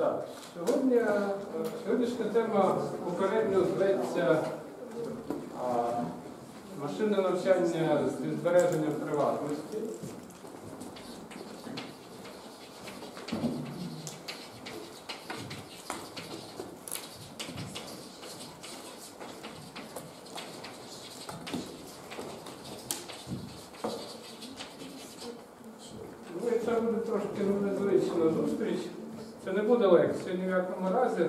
Так, сьогодні, е, сьогоднішня тема попередньо зветься машинне навчання зі збереженням приватності. Ну і це буде трошки незвична зустріч. Це не буде лекція ні в якому разі.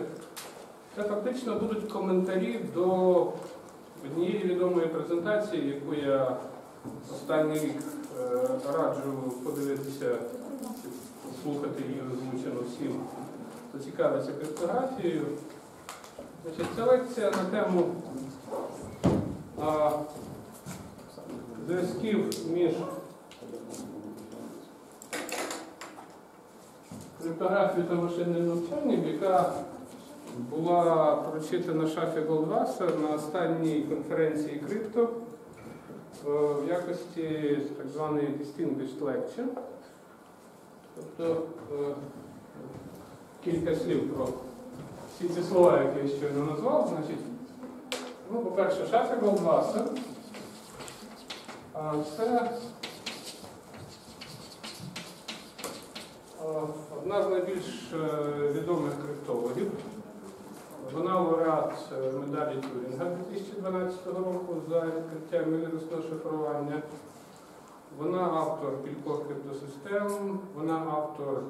Це фактично будуть коментарі до однієї відомої презентації, яку я останній рік е, раджу подивитися, послухати її озвучено всім, хто цікавиться криптографією. Це лекція на тему а, зв'язків між криптографією та машинним навчанням, яка була прочитана Шафі Голдвасер на останній конференції крипто е, в якості так званої Distinguished Lecture. Тобто е, кілька слів про всі ці слова, які я щойно назвав. Значить, ну, по-перше, Шафі Голдвасер. Це Е, Одна з найбільш відомих криптологів. Вона лауреат е, медалі Тюрінга 2012 року за відкриття мілірусного шифрування. Вона автор кількох криптосистем, вона автор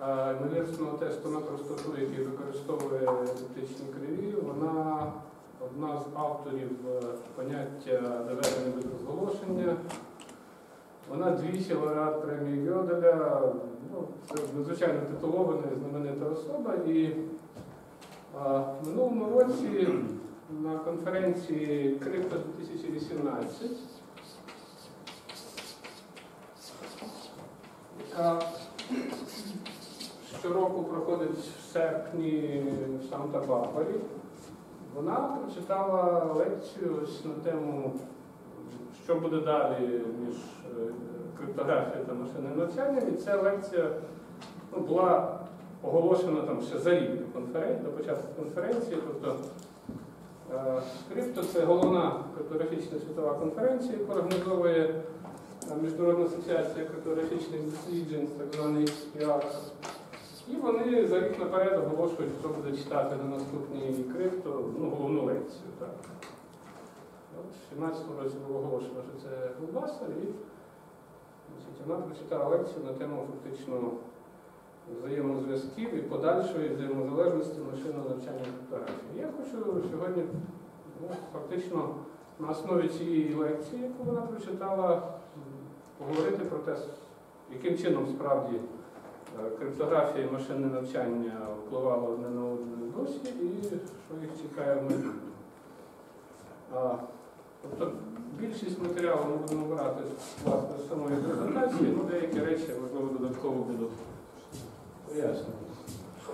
е, мілірусного тесту на простоту, який використовує електричні криві. Вона одна з авторів е, поняття доведення без розголошення. Вона двічі лауреат премії Гьоделя, ну, це надзвичайно титулована і знаменита особа. І в минулому році на конференції Крипто 2018, яка щороку проходить в серпні в Санта-Барбарі, вона прочитала лекцію на тему що буде далі між е, криптографією та машинним навчанням. І ця лекція ну, була оголошена там ще за рік до, початку конференції. Тобто е, крипто це головна криптографічна світова конференція, яку організовує е, Міжнародна асоціація криптографічних досліджень, так званий XPR. І вони за рік наперед оголошують, хто буде читати на наступній крипто, ну, головну лекцію. Так. В 17-му році було оголошено, що це Голдбастер, і значить, вона прочитала лекцію на тему фактично взаємозв'язків і подальшої взаємозалежності машинного навчання криптографії. Я хочу сьогодні ну, фактично на основі цієї лекції, яку вона прочитала, поговорити про те, яким чином справді е, криптографія і машинне навчання впливало одне на одне досі і що їх чекає в майбутньому. Тобто більшість матеріалу ми будемо брати власне з самої презентації, ну деякі речі, можливо, додатково буду пояснювати.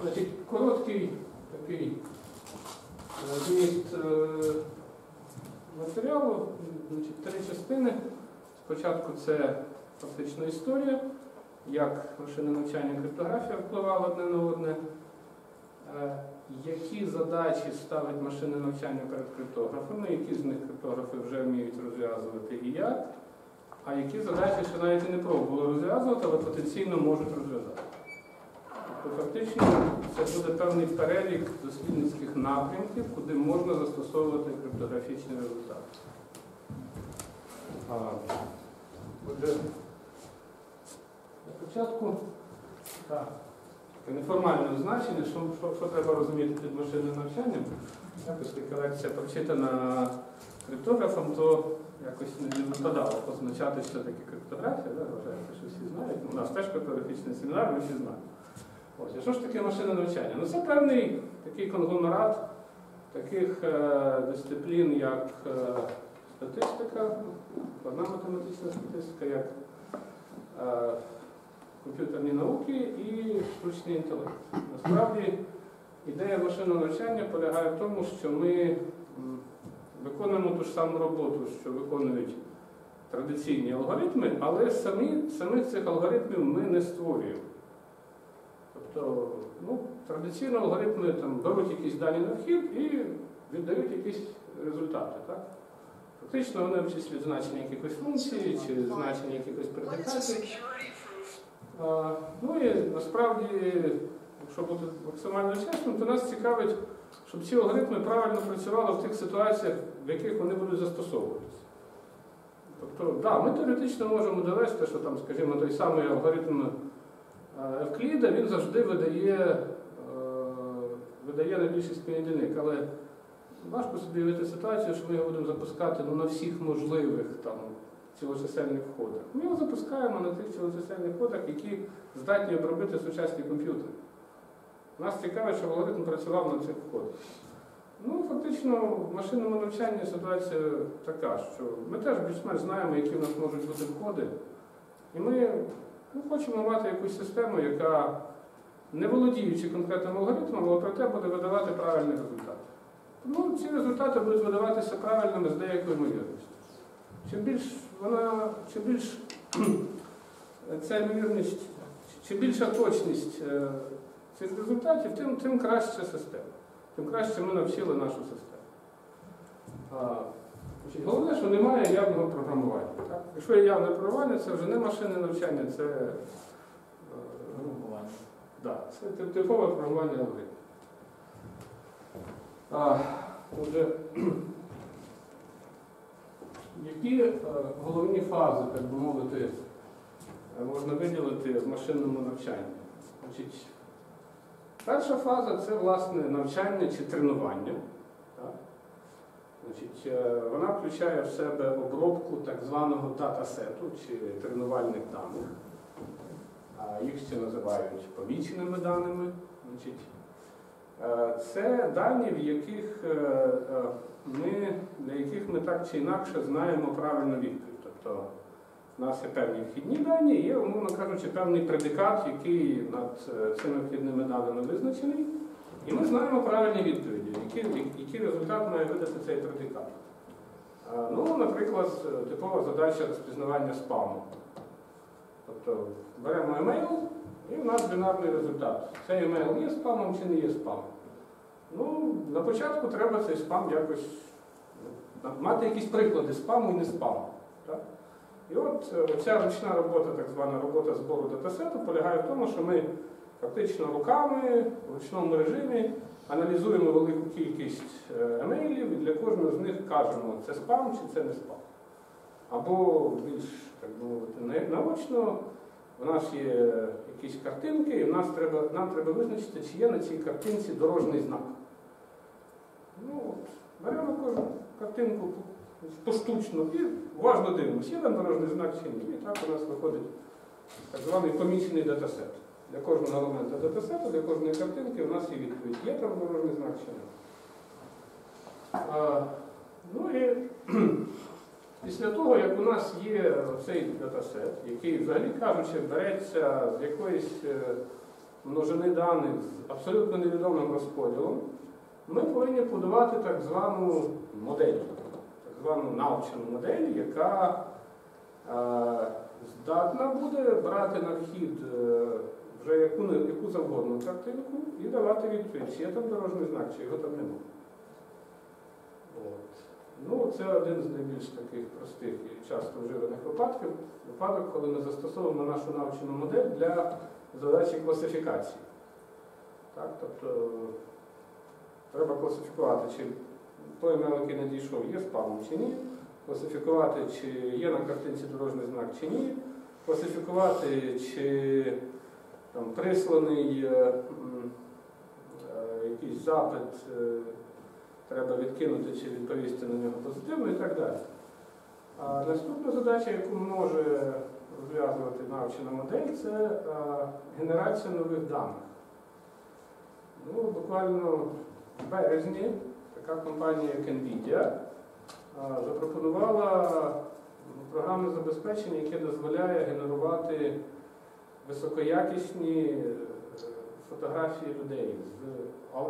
Значить, короткий такий е, зміст е, матеріалу, значить, три частини. Спочатку це фактично історія, як машинне навчання криптографія впливала одне на одне. Е, які задачі ставить машинне навчання перед криптографами, які з них криптографи вже вміють розв'язувати і як, а які задачі ще навіть і не пробували розв'язувати, але потенційно можуть розв'язати. Тобто фактично це буде певний перелік дослідницьких напрямків, куди можна застосовувати криптографічні результати. Отже, на початку так таке неформальне означення, що, що, що треба розуміти під машинним навчанням. Якось така лекція прочитана криптографом, то якось не випадало позначати, що таке криптографія. Да? Вважається, що всі знають. У нас теж криптографічний семінар, ми всі знаємо. Ось, що ж таке машинне навчання? Ну це певний такий конгломерат таких е, дисциплін, як е, статистика, складна математична статистика, як е, комп'ютерні науки і штучний інтелект. Насправді ідея машинного навчання полягає в тому, що ми виконуємо ту ж саму роботу, що виконують традиційні алгоритми, але самі, самих цих алгоритмів ми не створюємо. Тобто Тобто, ну, традиційно алгоритми там, беруть якісь дані на вхід і віддають якісь результати. Так? Фактично вони обчислюють значення якихось функцій чи значення якихось предикатів. Ну і насправді, якщо бути максимально чесним, то нас цікавить, щоб ці алгоритми правильно працювали в тих ситуаціях, в яких вони будуть застосовуватися. Тобто, да, ми теоретично можемо довести, що там, скажімо, той самий алгоритм Евкліда, він завжди видає, е, видає найбільший спільник, але важко собі уявити ситуацію, що ми його будемо запускати ну, на всіх можливих там, цілочисельних кодах. Ми його запускаємо на тих цілочисельних кодах, які здатні обробити сучасні комп'ютери. Нас цікавить, щоб алгоритм працював на цих кодах. Ну, фактично, в машинному навчанні ситуація така, що ми теж більш-менш знаємо, які в нас можуть бути коди. І ми ну, хочемо мати якусь систему, яка, не володіючи конкретним алгоритмом, але проте буде видавати правильний результат. Ну, ці результати будуть видаватися правильними з деякою ймовірністю. Чим більш вона, чим більш ця ймовірність, чим більша точність е, цих результатів, тим, тим краще система. Тим краще ми навчили нашу систему. Значить, головне, що немає явного програмування. Так? Якщо є явне програмування, це вже не машинне навчання, це, е, да, це тип- типове програмування алгоритмів. А, Отже, які е, головні фази, так би мовити, е, можна виділити в машинному навчанні? Значить, перша фаза це власне навчання чи тренування. Значить, е, вона включає в себе обробку так званого датасету чи тренувальних даних. Їх ще називають поміченими даними. Значить, Е, Це дані, в яких е, ми, для яких ми так чи інакше знаємо правильну відповідь. Тобто в нас є певні вхідні дані, є, умовно кажучи, певний предикат, який над цими вхідними даними визначений. І ми знаємо правильні відповіді, який, який результат має видати цей предикат. Ну, наприклад, е, типова задача розпізнавання спаму. Тобто беремо емейл, і в нас бінарний результат. Цей емейл є спамом чи не є спамом. Ну, на початку треба цей спам якось ну, мати якісь приклади спаму і не спаму. Так? І от е, ця ручна робота, так звана робота збору датасету, полягає в тому, що ми фактично руками в ручному режимі аналізуємо велику кількість е, емейлів і для кожного з них кажемо, це спам чи це не спам. Або більш так мовити, наочно, у нас є якісь картинки, і в нас треба, нам треба визначити, чи є на цій картинці дорожній знак. Ну, от, беремо кожну картинку поштучно і уважно дивимося, є там дорожній знак чи ні. І так у нас виходить так званий помічений датасет. Для кожного елемента датасету, для кожної картинки у нас є відповідь, є там дорожній знак чи. А, ну і Після того, як у нас є цей датасет, який, взагалі кажучи, береться з якоїсь е, множини даних з абсолютно невідомим розподілом, ми повинні будувати так звану модель, так звану навчену модель, яка е, здатна буде брати на вхід е, вже яку, яку завгодно картинку і давати відповідь, чи є там дорожній знак, чи його там немає. От. Ну, це один з найбільш таких простих і часто вживаних випадків. Випадок, коли ми застосовуємо нашу навчену модель для задачі класифікації. Так, тобто треба класифікувати, чи той емейл, який надійшов, є спамом чи ні, класифікувати, чи є на картинці дорожній знак чи ні, класифікувати, чи там, присланий е, е, якийсь запит. е, треба відкинути чи відповісти на нього позитивно і так далі. А наступна задача, яку може розв'язувати навчена модель, це а, генерація нових даних. Ну, буквально в березні така компанія, як NVIDIA, а, запропонувала програмне забезпечення, яке дозволяє генерувати високоякісні е, фотографії людей.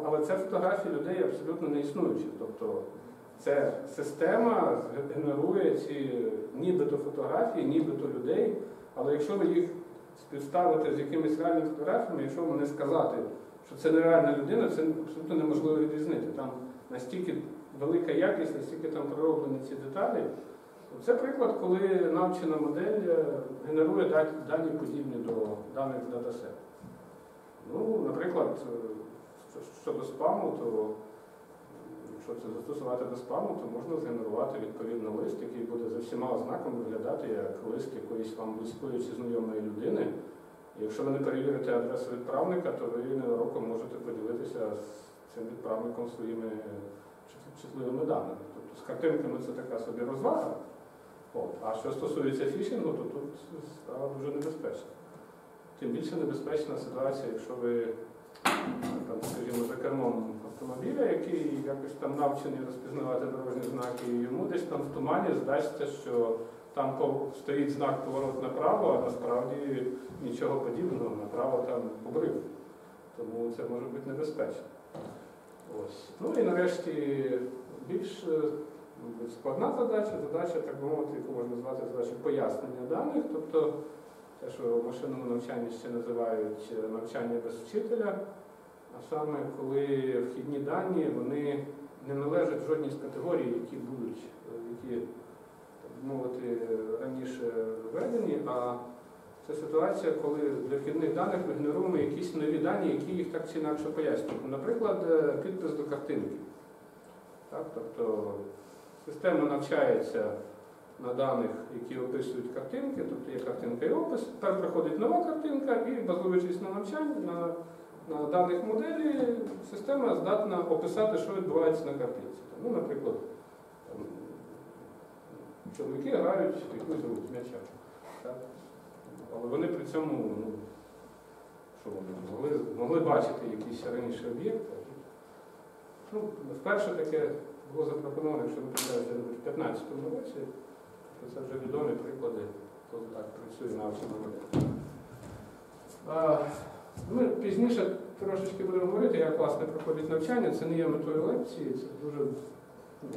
Але це фотографії людей абсолютно не існуючі. Тобто це система генерує ці нібито фотографії, нібито людей, але якщо ви їх співставити з якимись реальними фотографіями, якщо не сказати, що це нереальна людина, це абсолютно неможливо відрізнити. Там настільки велика якість, настільки там пророблені ці деталі. Це приклад, коли навчена модель е, генерує дані подібні до даних з датасету. Ну, наприклад, е, щодо спаму, то якщо це застосувати до спаму, то можна згенерувати відповідно лист, який буде за всіма ознаками виглядати як лист якоїсь вам близької чи знайомої людини. Якщо ви не перевірите адресу відправника, то ви ненароком можете поділитися з цим відправником своїми чут- чутливими даними. Тобто з картинками це така собі розвага. А що стосується фішингу, то тут справа дуже небезпечна. Тим більше небезпечна ситуація, якщо ви, там, скажімо, за кермом автомобіля, який якось там навчений розпізнавати дорожні знаки, і йому десь там в тумані здасться, що там стоїть знак поворот направо, а насправді нічого подібного, направо там обрив. Тому це може бути небезпечно. Ось. Ну і нарешті більш е, складна задача, задача, так би мовити, яку можна назвати задача пояснення даних, тобто те, що в машинному навчанні ще називають е, навчання без вчителя, а саме коли вхідні дані вони не належать жодній з категорій, які будуть, е, які, так би мовити, раніше введені, а це ситуація, коли для вхідних даних ми генеруємо якісь нові дані, які їх так чи інакше пояснюють. Наприклад, е, підпис до картинки. Так, тобто система навчається на даних, які описують картинки, тобто є картинка і опис, тепер приходить нова картинка, і базуючись на навчанні, на, на даних моделі, система здатна описати, що відбувається на картинці. Ну, наприклад, там, чоловіки грають якусь гру з м'яча. Але вони при цьому ну, що вони могли, могли бачити якийсь раніше об'єкт. а тут- Ну, вперше таке було запропоновано, якщо ви пам'ятаєте, в 2015 році, то це вже відомі приклади, коли так працює навчена модель. А, Ми пізніше трошечки будемо говорити, як власне проходить навчання. Це не є метою лекції, це дуже ну,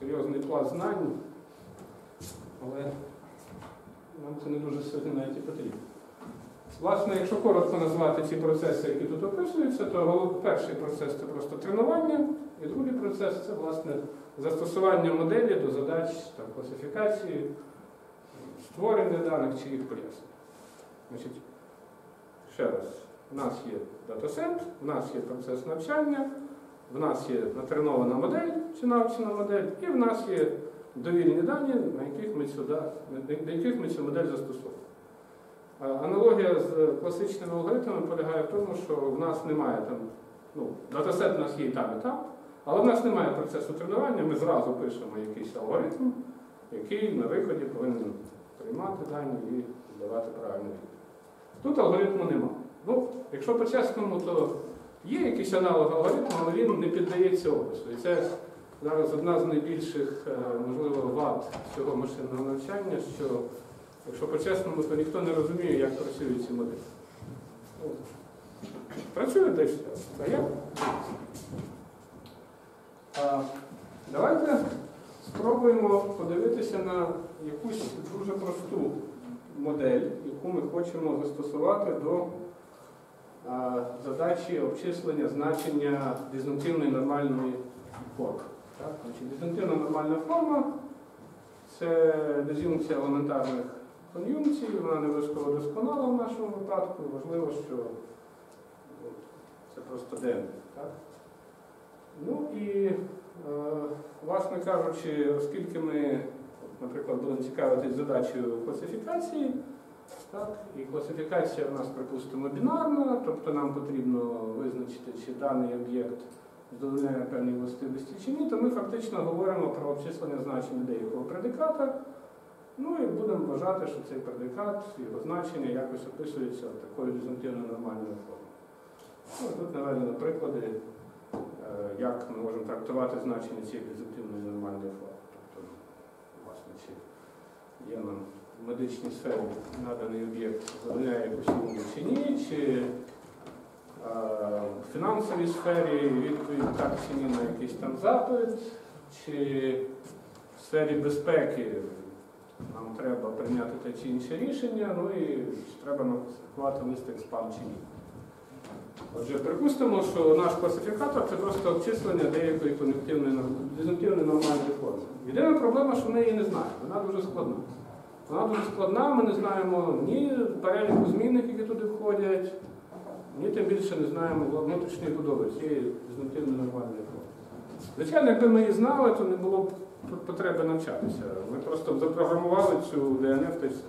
серйозний пласт знань, але нам це не дуже сильно навіть і потрібно. Власне, якщо коротко назвати ці процеси, які тут описуються, то перший процес це просто тренування, і другий процес це власне застосування моделі до задач там, класифікації, створення даних чи їх пояснення. Ще раз, в нас є датасет, в нас є процес навчання, в нас є натренована модель чи навчена модель, і в нас є довільні дані, на яких ми цю, да- на яких ми цю модель застосовуємо. Аналогія з класичними алгоритмами полягає в тому, що в нас немає там, ну, датасет у нас є і там, і там, але в нас немає процесу тренування, ми зразу пишемо якийсь алгоритм, який на виході повинен приймати дані і давати правильну відповідь. Тут алгоритму немає. Ну, якщо по-чесному, то є якийсь аналог алгоритму, але він не піддається опису. І це зараз одна з найбільших, е, можливо, вад цього машинного навчання, що Якщо по-чесному, то ніхто не розуміє, як працюють ці моделі. Працює десь, а як? Давайте спробуємо подивитися на якусь дуже просту модель, яку ми хочемо застосувати до задачі обчислення значення диз'юнктивної нормальної форми. Так? Нормальна форма це диз'юнкція елементарних кон'юнкцій, вона не обов'язково досконала в нашому випадку. Важливо, що це просто ден. Ну і, е, власне кажучи, оскільки ми, наприклад, будемо цікавитись задачею класифікації, так, і класифікація в нас, припустимо, бінарна, тобто нам потрібно визначити, чи даний об'єкт задовольняє певні властивості чи ні, то ми фактично говоримо про обчислення значення деякого предиката. Ну і будемо вважати, що цей предикат, його значення якось описується такою диз'юнктивно нормальною формою. Ну, тут наведено приклади, як ми можемо трактувати значення цієї диз'юнктивної нормальної форми. Тобто, власне, чи є нам в медичній сфері наданий об'єкт, задовольняє умову чи ні, чи е, в фінансовій сфері відповідь так чи ні на якийсь там запит, чи в сфері безпеки нам треба прийняти те чи інше рішення, ну і треба написати листик спам чи ні. Отже, припустимо, що наш класифікатор це просто обчислення деякої кон'юнктивної норм- нормальної форми. Єдина проблема, що ми її не знаємо. Вона дуже складна. Вона дуже складна, ми не знаємо ні переліку змінних, які туди входять, ні тим більше не знаємо внутрішньої будови цієї диз'юнктивної нормальної форми. Звичайно, якби ми її знали, то не було б потреби навчатися. Ми просто запрограмували цю ДНФ та й все.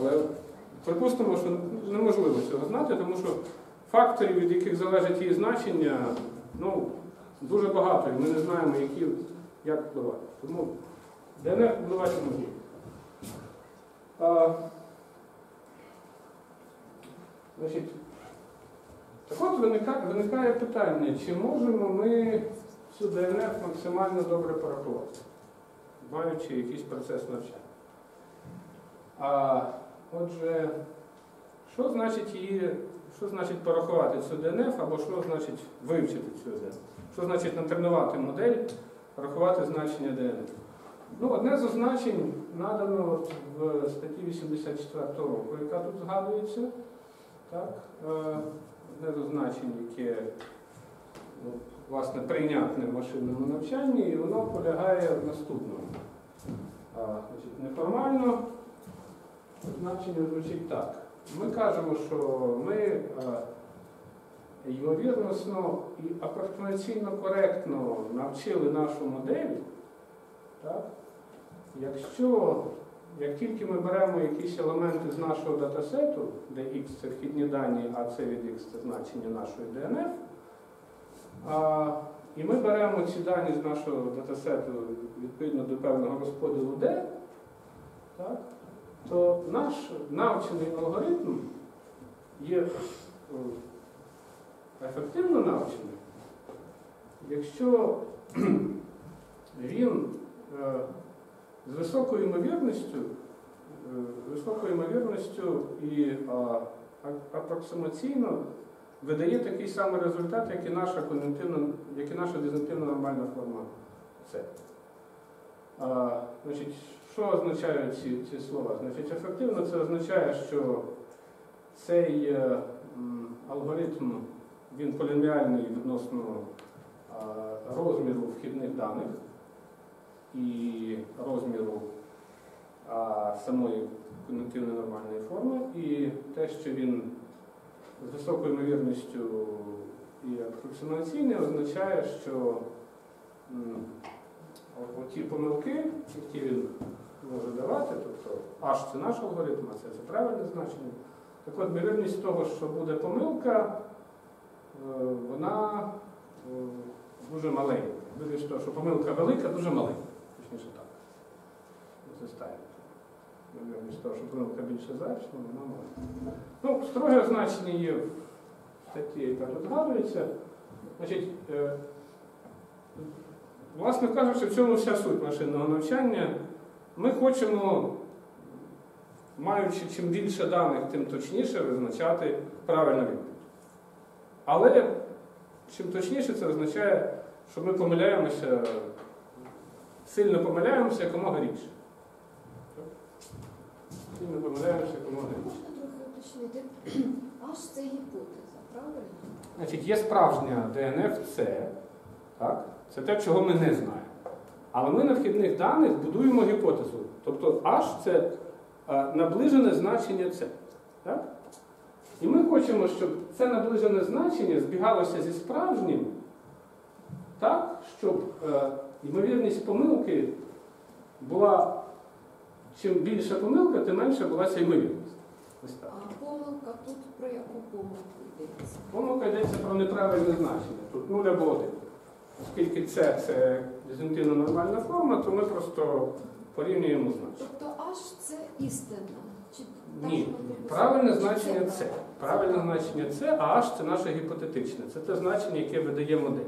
Але припустимо, що неможливо цього знати, тому що факторів, від яких залежить її значення, ну, дуже багато, і ми не знаємо, які, як впливати. Тому ДНФ впливати може. Значить, так от виникає, виникає питання, чи можемо ми цю ДНФ максимально добре порахувати, маючи якийсь процес навчання. А, отже, що значить її, що значить порахувати цю ДНФ, або що значить вивчити цю ДНФ? Що значить натренувати модель, рахувати значення ДНФ? Ну, одне з означень надано в статті 84 року, яка тут згадується. Так? Е, Одне з означень, яке ну, власне, прийнятне в машинному навчанні, і воно полягає в наступному. А, значить, неформально значення звучить так. Ми кажемо, що ми а, ймовірносно і апроксимаційно коректно навчили нашу модель, так? якщо як тільки ми беремо якісь елементи з нашого датасету, де x це вхідні дані, а це від x це значення нашої DNF, а, і ми беремо ці дані з нашого датасету відповідно до певного розподілу D, так, то наш навчений алгоритм є о, ефективно навчений, якщо він е, з високою ймовірністю, е, з високою ймовірністю і апроксимаційно видає такий самий результат, як і наша кон'юнктивна, як і наша дизентивна нормальна форма С. Значить, що означають ці, ці слова? Значить, ефективно це означає, що цей е, алгоритм він полімерний відносно розміру вхідних даних і розміру самої кон'юнктивної нормальної форми, і те, що він з високою ймовірністю і апроксимаційний, означає, що оті помилки, які він може давати, тобто H це наш алгоритм, а це, це правильне значення. Так от, ймовірність того, що буде помилка, е, вона е, дуже маленька. Виріш того, що помилка велика, дуже маленька. Точніше так. Це стає. Ймовірність того, що помилка більше значна, вона маленька. Ну, строге значення є в статті, яка тут згадується. Значить, е, власне кажучи, в цьому вся суть машинного навчання. Ми хочемо, маючи чим більше даних, тим точніше визначати правильну відповідь. Але чим точніше це означає, що ми помиляємося, сильно помиляємося якомога рідше. Сильно помиляємося якомога рідше. Аж це гіпотеза, правильно? Значить, є справжня ДНФ С, так? Це те, чого ми не знаємо. Але ми на вхідних даних будуємо гіпотезу. Тобто H це е, наближене значення С. Так? І ми хочемо, щоб це наближене значення збігалося зі справжнім, так, щоб е, ймовірність помилки була, чим більша помилка, тим менша була ця ймовірність. Ось так. А помилка тут про яку помилку йдеться? Помилка йдеться про неправильне значення. Тут 0 або 1. Оскільки це, це дизентивно нормальна форма, то ми просто порівнюємо значення. Тобто аж це істина? Чи Ні, правильне значення це. Правильне значення це, а аж це наше гіпотетичне. Це те значення, яке видає модель.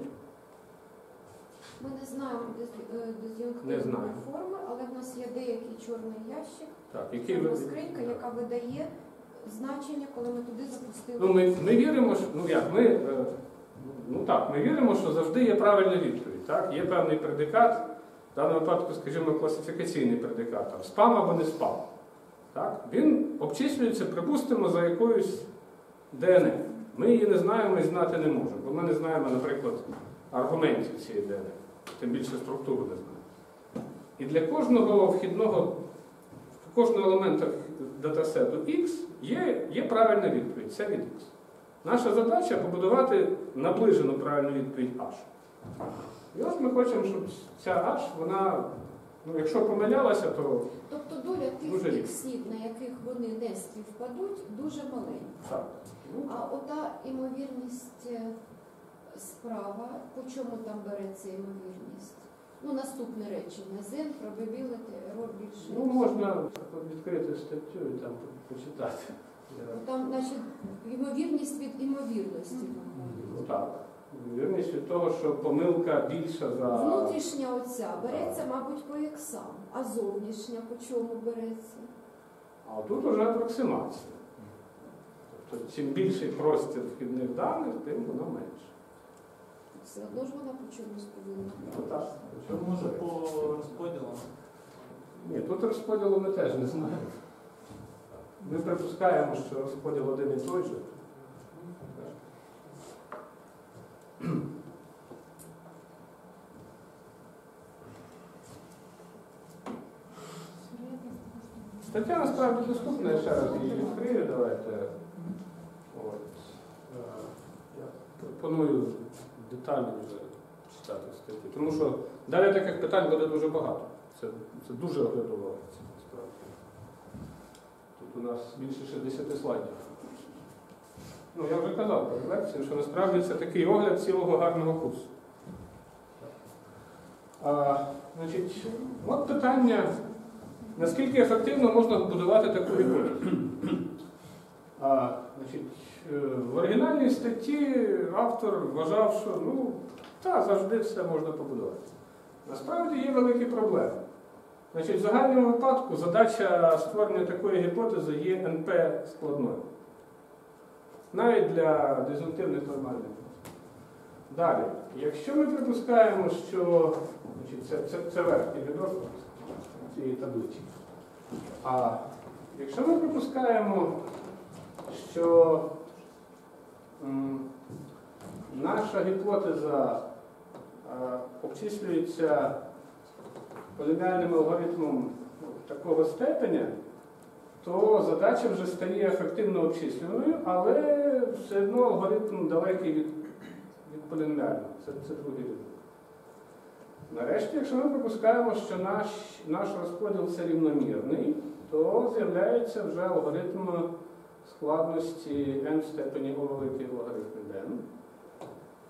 Ми не знаємо е, Не диз'юнктивної знаю. форми, але в нас є деякий чорний ящик, Так, який ви- скринька, яка видає значення, коли ми туди запустили. Ну, ми, ми віримо, що ну як, ми, е, ну так, ми віримо, що завжди є правильна відповідь. Так? Є певний предикат, в даному випадку, скажімо, класифікаційний предикатор, спам або не спам. Так? Він обчислюється, припустимо, за якоюсь ДНР. Ми її не знаємо і знати не можемо, бо ми не знаємо, наприклад, аргументів цієї ДНР, тим більше структуру не знаємо. І для кожного вхідного, кожного елемента датасету X є, є правильна відповідь, це від X. Наша задача побудувати наближену правильну відповідь H. І ось ми хочемо, щоб ця H, вона, ну, якщо помилялася, то Тобто доля тих іксів, на яких вони не співпадуть, дуже маленька. так. Ну, А ота імовірність е, справа, по чому там береться імовірність? Ну, наступне речення. Then probability error більше. ну, можна відкрити статтю і там почитати. Ну, Там, значить, ймовірність від імовірності. Ну так. Вірність від того, що помилка більша за. Внутрішня оця береться, мабуть, по іксам, а зовнішня по чому береться? А тут вже апроксимація. Тобто, чим більший простір вхідних даних, тим воно менше. Все одно ж вона по чомусь повинна. Ну так. Може по розподілам? Ні, тут розподілу ми теж не знаємо. Ми припускаємо, що розподіл один і той же. Стаття насправді доступна, я ще раз її відкрию, давайте. От. Е, Я пропоную детально вже читати статтю. Тому що далі таких питань буде дуже багато. Це, це дуже оглядова у нас більше 60 слайдів. Ну, я вже казав перед лекцією, що насправді це такий огляд цілого гарного курсу. А, значить, от питання, наскільки ефективно можна будувати таку гіпотезу. А, значить, е, в оригінальній статті автор вважав, що ну, та, завжди все можна побудувати. Насправді є великі проблеми. Значить, в загальному випадку задача створення такої гіпотези є НП складною. Навіть для дизунктивних нормальних. Далі, якщо ми припускаємо, що значить, це, це, це верхній рядок цієї таблиці. А якщо ми припускаємо, що м, наша гіпотеза е, обчислюється полімерним алгоритмом такого степеня, то задача вже стає ефективно обчислюваною, але все одно алгоритм далекий від, від полімерного. Це, це другий рівень. Нарешті, якщо ми припускаємо, що наш, наш розподіл це рівномірний, то з'являється вже алгоритм складності n степені O великий від n.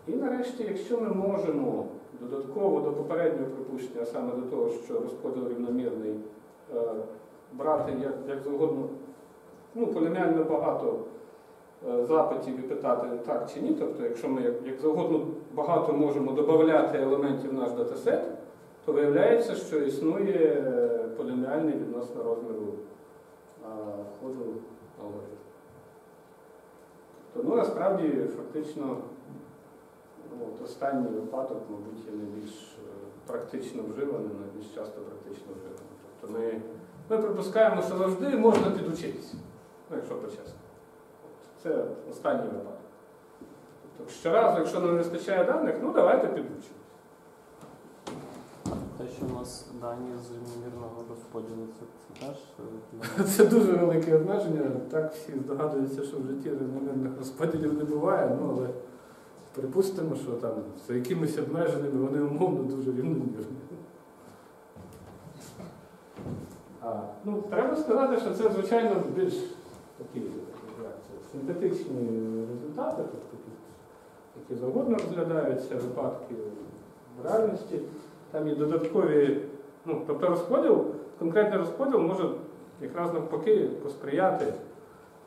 І нарешті, якщо ми можемо додатково до попереднього припущення, а саме до того, що розподіл рівномірний, е, брати як, як завгодно, ну, полімерно багато е, запитів і питати так чи ні, тобто, якщо ми як, як завгодно багато можемо додати елементів в наш датасет, то виявляється, що існує е, відносно розміру входу алгоритму. Тобто, ну, насправді, фактично, от останній випадок, мабуть, є найбільш е, практично вживаним, найбільш часто практично вживаним. Тобто ми, ми припускаємо, що завжди можна підучитися, ну, якщо по-чесно. Це останній випадок. Тобто щоразу, якщо нам не вистачає даних, ну давайте підучимо. Те, що у нас дані з рівномірного розподілу, це, теж е, Це дуже велике обмеження. Так всі здогадуються, що в житті рівномірних розподілів не буває, ну але припустимо, що там за якимись обмеженнями вони умовно дуже рівномірні. Ну, треба сказати, що це, звичайно, більш такі синтетичні результати, тобто, які завгодно розглядаються випадки в реальності. Там є додаткові, ну, тобто розподіл, конкретний розподіл може якраз навпаки посприяти,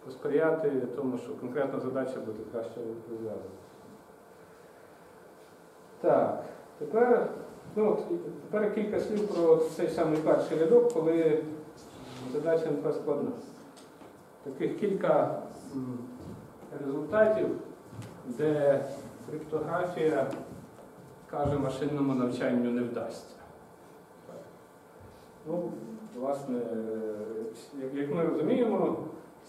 посприяти тому, що конкретна задача буде краще розв'язана. Так, тепер, ну, от, тепер кілька слів про цей самий перший рядок, коли задача не складна. Таких кілька результатів, де криптографія каже машинному навчанню не вдасться. Ну, власне, як- ми розуміємо,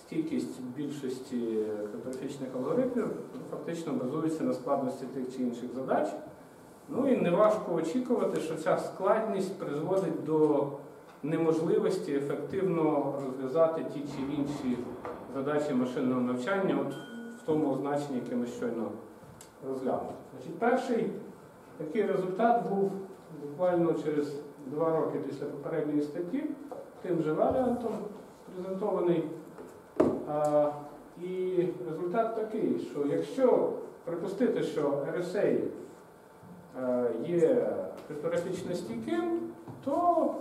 стійкість більшості криптографічних алгоритмів фактично базується на складності тих чи інших задач. Ну і неважко очікувати, що ця складність призводить до неможливості ефективно розв'язати ті чи інші задачі машинного навчання, от в тому значенні, яке ми щойно розглянули. Значить, перший такий результат був буквально через два роки після попередньої статті, тим же варіантом презентований. І результат такий, що якщо припустити, що е, є криптографічно стійким, то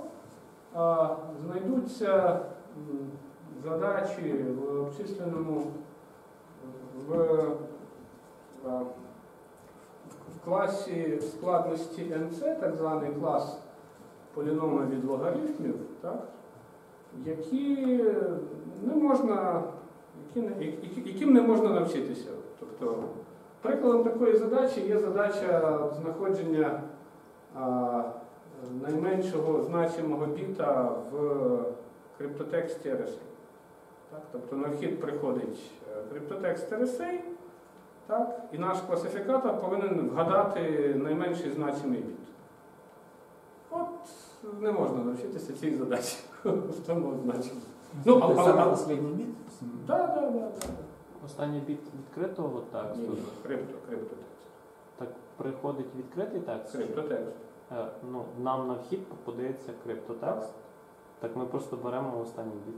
знайдуться задачі в обчисленому в, в класі складності NC, так званий клас полінома від логарифмів, так, які не можна, які- яким не можна навчитися. Тобто, прикладом такої задачі є задача знаходження найменшого значимого біта в криптотексті RSA. Так? Тобто на вхід приходить е, криптотекст RSA, так? і наш класифікатор повинен вгадати найменший значимий біт. От не можна навчитися цій задачі в тому значенні. Ну, а- Це а- а- последній біт? Так, так, так. Останній біт відкритого тексту. Крипто, криптотекст. Так приходить відкритий текст. Криптотекст. Е, Ну, нам на вхід подається криптотекст. Так ми просто беремо останній біт.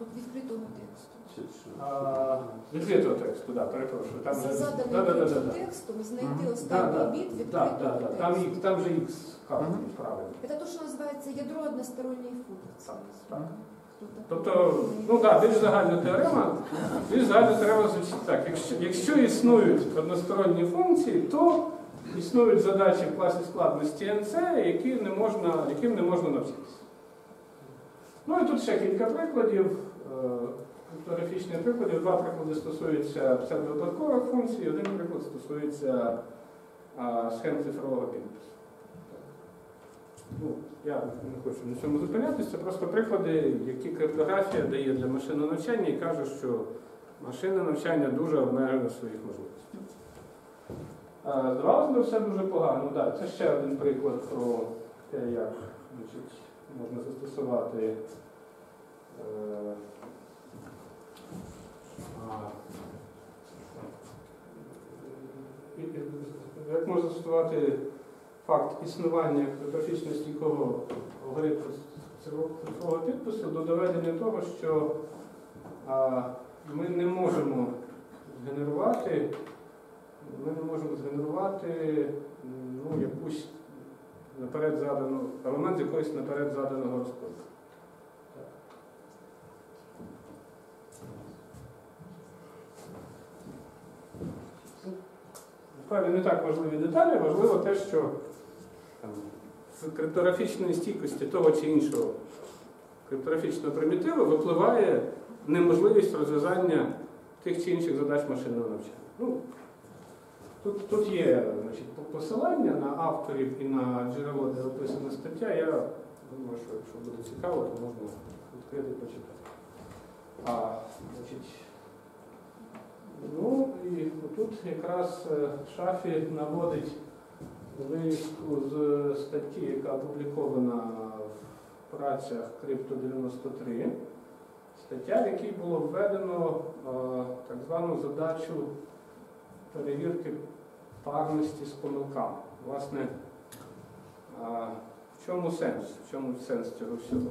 От відкритого тексту. Чи, чи... А, Відкритого тексту, так, перепрошую. Там За же- заданим да, да, да, да, текстом знайти Да, останній да, біт да, відкритого да. Там, тексту. і- там же X вказаний, Мгм. правильно. Це те, що називається ядро односторонньої функції. Так, так. Тобто, ну так, більш загальна теорема, більш загальна теорема звучить так. Якщо, якщо існують односторонні функції, то існують задачі в класі складності NC, які не можна, яким не можна навчитися. Ну і тут ще кілька прикладів, е, криптографічних прикладів. Два приклади стосуються псевдовипадкових функцій, один приклад стосується схем цифрового підпису. Ну, я не хочу на цьому зупинятися, це просто приклади, які криптографія дає для машинного навчання і каже, що машинне навчання дуже обмежує своїх можливостей. Здавалося все дуже погано. Да, це ще один приклад про те, як значить, можна застосувати. е, Як можна застосувати факт існування криптографічно стійкого алгоритму цифрового підпису до доведення того, що а, ми не можемо згенерувати, ми не можемо згенерувати ну, якусь наперед задану, елемент якогось наперед заданого розкладу. Насправді не так важливі деталі, важливо те, що там, з криптографічної стійкості того чи іншого криптографічного примітиву випливає неможливість розв'язання тих чи інших задач машинного навчання. Ну, тут, тут є значить, посилання на авторів і на джерело, де описана стаття. Я думаю, що якщо буде цікаво, то можна відкрити і почитати. А, значить, Ну і тут якраз е, Шафі наводить вивіску з статті, яка опублікована в працях Крипто 93. Стаття, в якій було введено е, так звану задачу перевірки парності з помилками. Власне, е, в чому сенс? В чому сенс цього всього?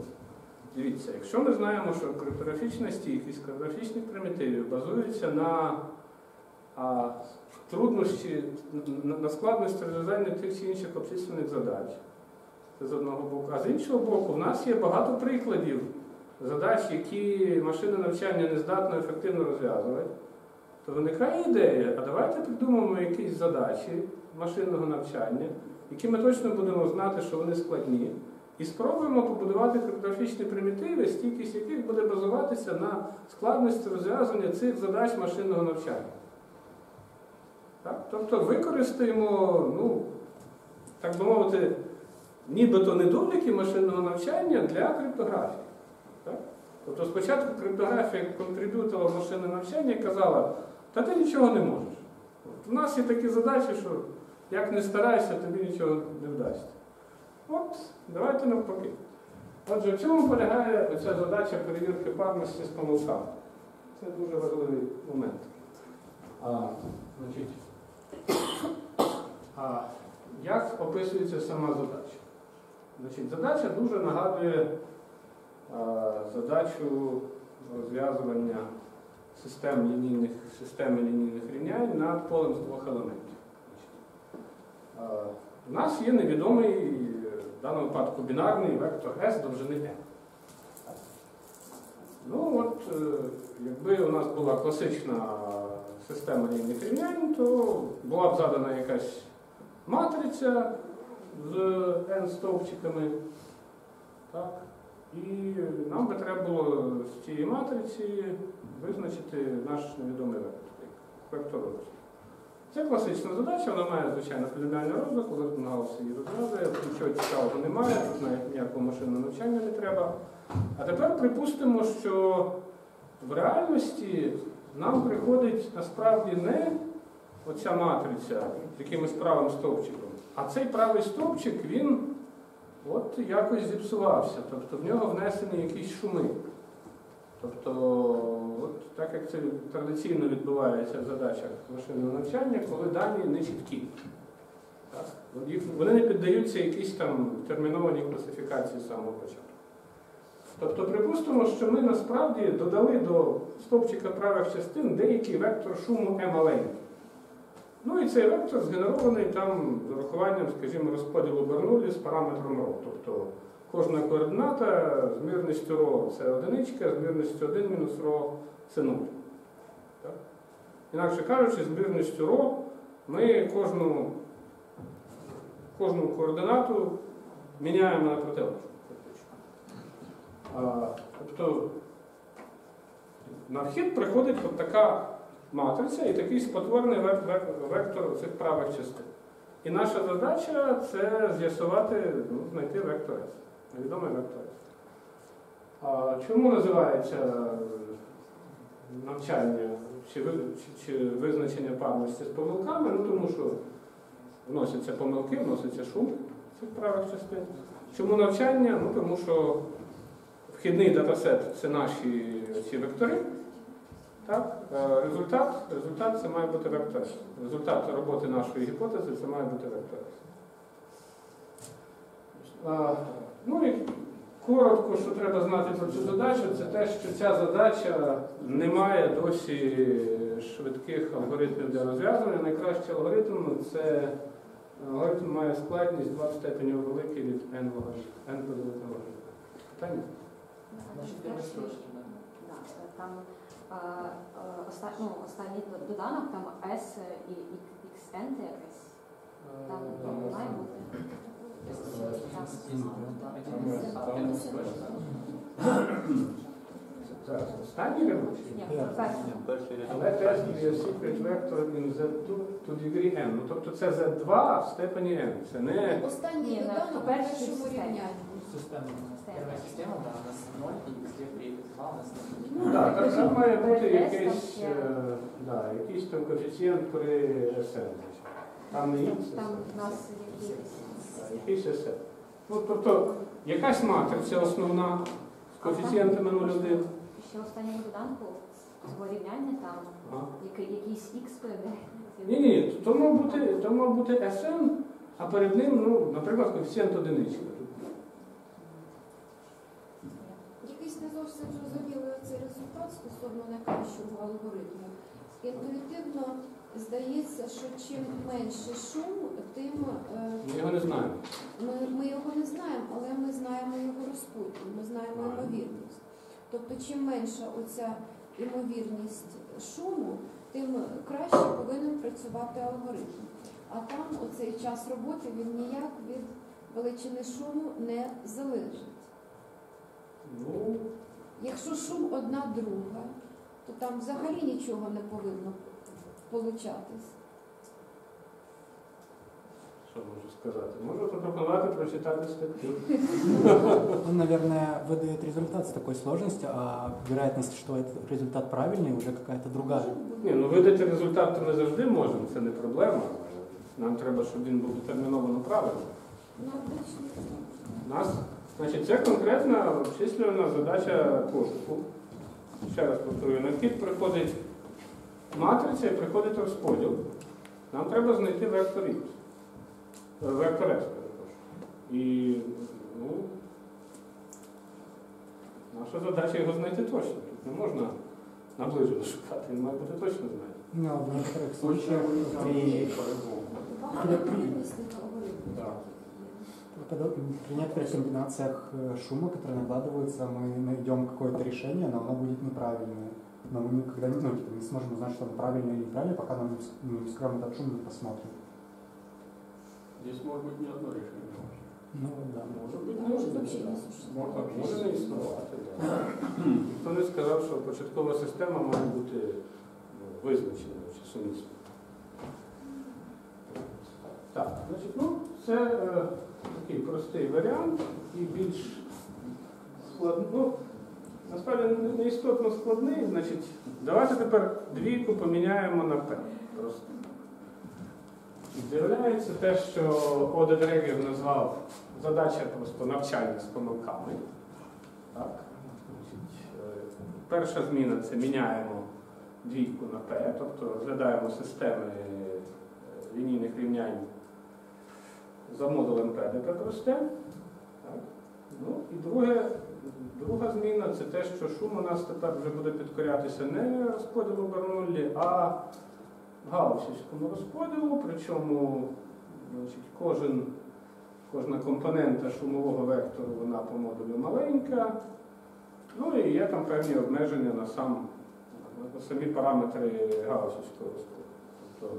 Дивіться, якщо ми знаємо, що криптографічна стійкість криптографічних примітивів базується на а, труднощі, на, складності розв'язання тих чи інших обчислених задач, це з одного боку. А з іншого боку, в нас є багато прикладів задач, які машинне навчання не здатно ефективно розв'язувати, то виникає ідея, а давайте придумаємо якісь задачі машинного навчання, які ми точно будемо знати, що вони складні. І спробуємо побудувати криптографічні примітиви, стійкість яких буде базуватися на складності розв'язання цих задач машинного навчання. Так? Тобто використаємо, ну, так би мовити, нібито недоліки машинного навчання для криптографії. Так? Тобто спочатку криптографія контриб'ютила машинне навчання і казала, та ти нічого не можеш. От у нас є такі задачі, що як не старайся, тобі нічого не вдасться. От, давайте навпаки. Отже, в чому полягає оця задача перевірки парності з помилками? Це дуже важливий момент. А, значить, а, як описується сама задача? Значить, задача дуже нагадує а, задачу розв'язування систем лінійних, системи лінійних рівнянь над полем з двох елементів. Значить, а, у нас є невідомий, в даному випадку бінарний вектор S довжини n. Ну от, е, якби у нас була класична система лінійних рівнянь, то була б задана якась матриця з n стовпчиками. Так? І нам би треба було з цієї матриці визначити наш невідомий вектор, вектор розвитку. Це класична задача, вона має, звичайно, поліноміальний розвиток, Гаусса її розв'язує, нічого цікавого немає, тут навіть ніякого машинного навчання не треба. А тепер припустимо, що в реальності нам приходить насправді не оця матриця з якимось правим стовпчиком, а цей правий стовпчик, він от якось зіпсувався, тобто в нього внесені якісь шуми. Тобто, от так як це традиційно відбувається в задачах машинного навчання, коли дані не чіткі. Так? Вони не піддаються якійсь там термінованій класифікації з самого початку. Тобто, припустимо, що ми насправді додали до стовпчика правих частин деякий вектор шуму маленький. Ну і цей вектор згенерований там з урахуванням, скажімо, розподілу Бернулі з параметром ρ. Тобто кожна координата з мірністю ρ це одиничка, з мірністю 1 мінус ρ це 0. Так? Інакше кажучи, з мірністю ρ ми кожну, кожну координату міняємо на протилежну. фактично. А, Тобто на вхід приходить от така матриця і такий спотворений век- век- вектор цих правих частин. І наша задача це з'ясувати, ну, знайти вектор S, невідомий вектор. Чому називається е, навчання чи, визначення парності з помилками? Ну, тому що вносяться помилки, вноситься шум цих правих частин. Чому навчання? Ну, тому що вхідний датасет це наші ці вектори. Так? Е, Результат, результат це має бути вектор. Результат роботи нашої гіпотези це має бути вектор. Ну і коротко, що треба знати про цю задачу, це те, що ця задача не має досі швидких алгоритмів для розв'язування. Найкращий алгоритм це алгоритм має складність 2 в степені великий від n поділити на логарифм. Питання? Там ну, останній доданок, там S і XN це якесь. Там Е, має бути. Останній. Перший Але теж є secret vector in Z2 to degree n. Ну, тобто це Z2 в степені n. Це не Останній Ні, на доданок першому рівнянні. Система. Первая система, да, у нас 0, и везде при 2 у нас нет. Ну, так, так само має бути якийсь, е, да, якийсь там коефіцієнт при SN. Там не X, Там у нас якісь. Якийсь SN. Ну, тобто, якась матриця основна з коефіцієнтами 0,1. Ще останнього доданку цього рівняння там Ага. який- якийсь появляється. Ні, ні, то мав бути, то мав бути SN, а перед ним, ну, наприклад, коефіцієнт одинички. Якийсь не зовсім зрозумілий цей результат стосовно найкращого алгоритму. Інтуїтивно здається, що чим менше шум, тим е, Ми його не знаємо. ми, ми його не знаємо, але ми знаємо його розподіл, ми знаємо ймовірність. Тобто, чим менша оця ймовірність шуму, тим краще повинен працювати алгоритм. А там оцей час роботи він ніяк від величини шуму не залежить. Ну, Якщо шум одна друга, то там взагалі нічого не повинно получатись. Що можу сказати? Можу запропонувати прочитати статтю. Он, наверное, выдает результат с такой сложностью, а вероятность, что этот результат правильный, уже какая-то другая. Ні, ну видати результат то ми завжди можемо, це не проблема. Нам треба, щоб він був детерміновано правильно. Ну, обично. У нас, значить, це конкретна обчислювана задача пошуку. Ще раз повторюю, на вхід приходить матриця і приходить розподіл. Нам треба знайти вектор X. Е, Вектор S, перепрошую. І ну, наша задача його знайти точно. Тут не можна наближено шукати, він має бути точно знайти. Но в некоторых случаях при, Багато ймовірнісних алгоритмів. Так. подо- при некоторых комбинациях э, шума, которые накладываются, мы найдем какое-то решение, но оно будет неправильное. Но мы никогда не, ну, типа, не сможем узнать, что оно правильное или неправильное, пока нам не вс- не вскроем этот шум и не посмотрим. Здесь может быть не одно решение. Ну да. Може бути, А може взагалі не существує. Може, може не існувати. так. Ніхто не сказав, що початкова система має бути ну, визначена чи сумісна. Так, значить, ну, це е, такий простий варіант і більш складний. Ну, насправді не- не істотно складний. Значить, давайте тепер двійку поміняємо на П. Просто. З'являється те, що Оде Дрегер назвав задача просто навчання з помилками. Так? Е, перша зміна це міняємо двійку на П, тобто розглядаємо системи е, лінійних рівнянь за модулем P, де просте. Ну, і друге, друга зміна це те, що шум у нас тепер вже буде підкорятися не розподілу Бернуллі, а гаусівському розподілу, причому значить, кожен, кожна компонента шумового вектору вона по модулю маленька. Ну і є там певні обмеження на, сам, самі параметри гаусівського розподілу. Тобто,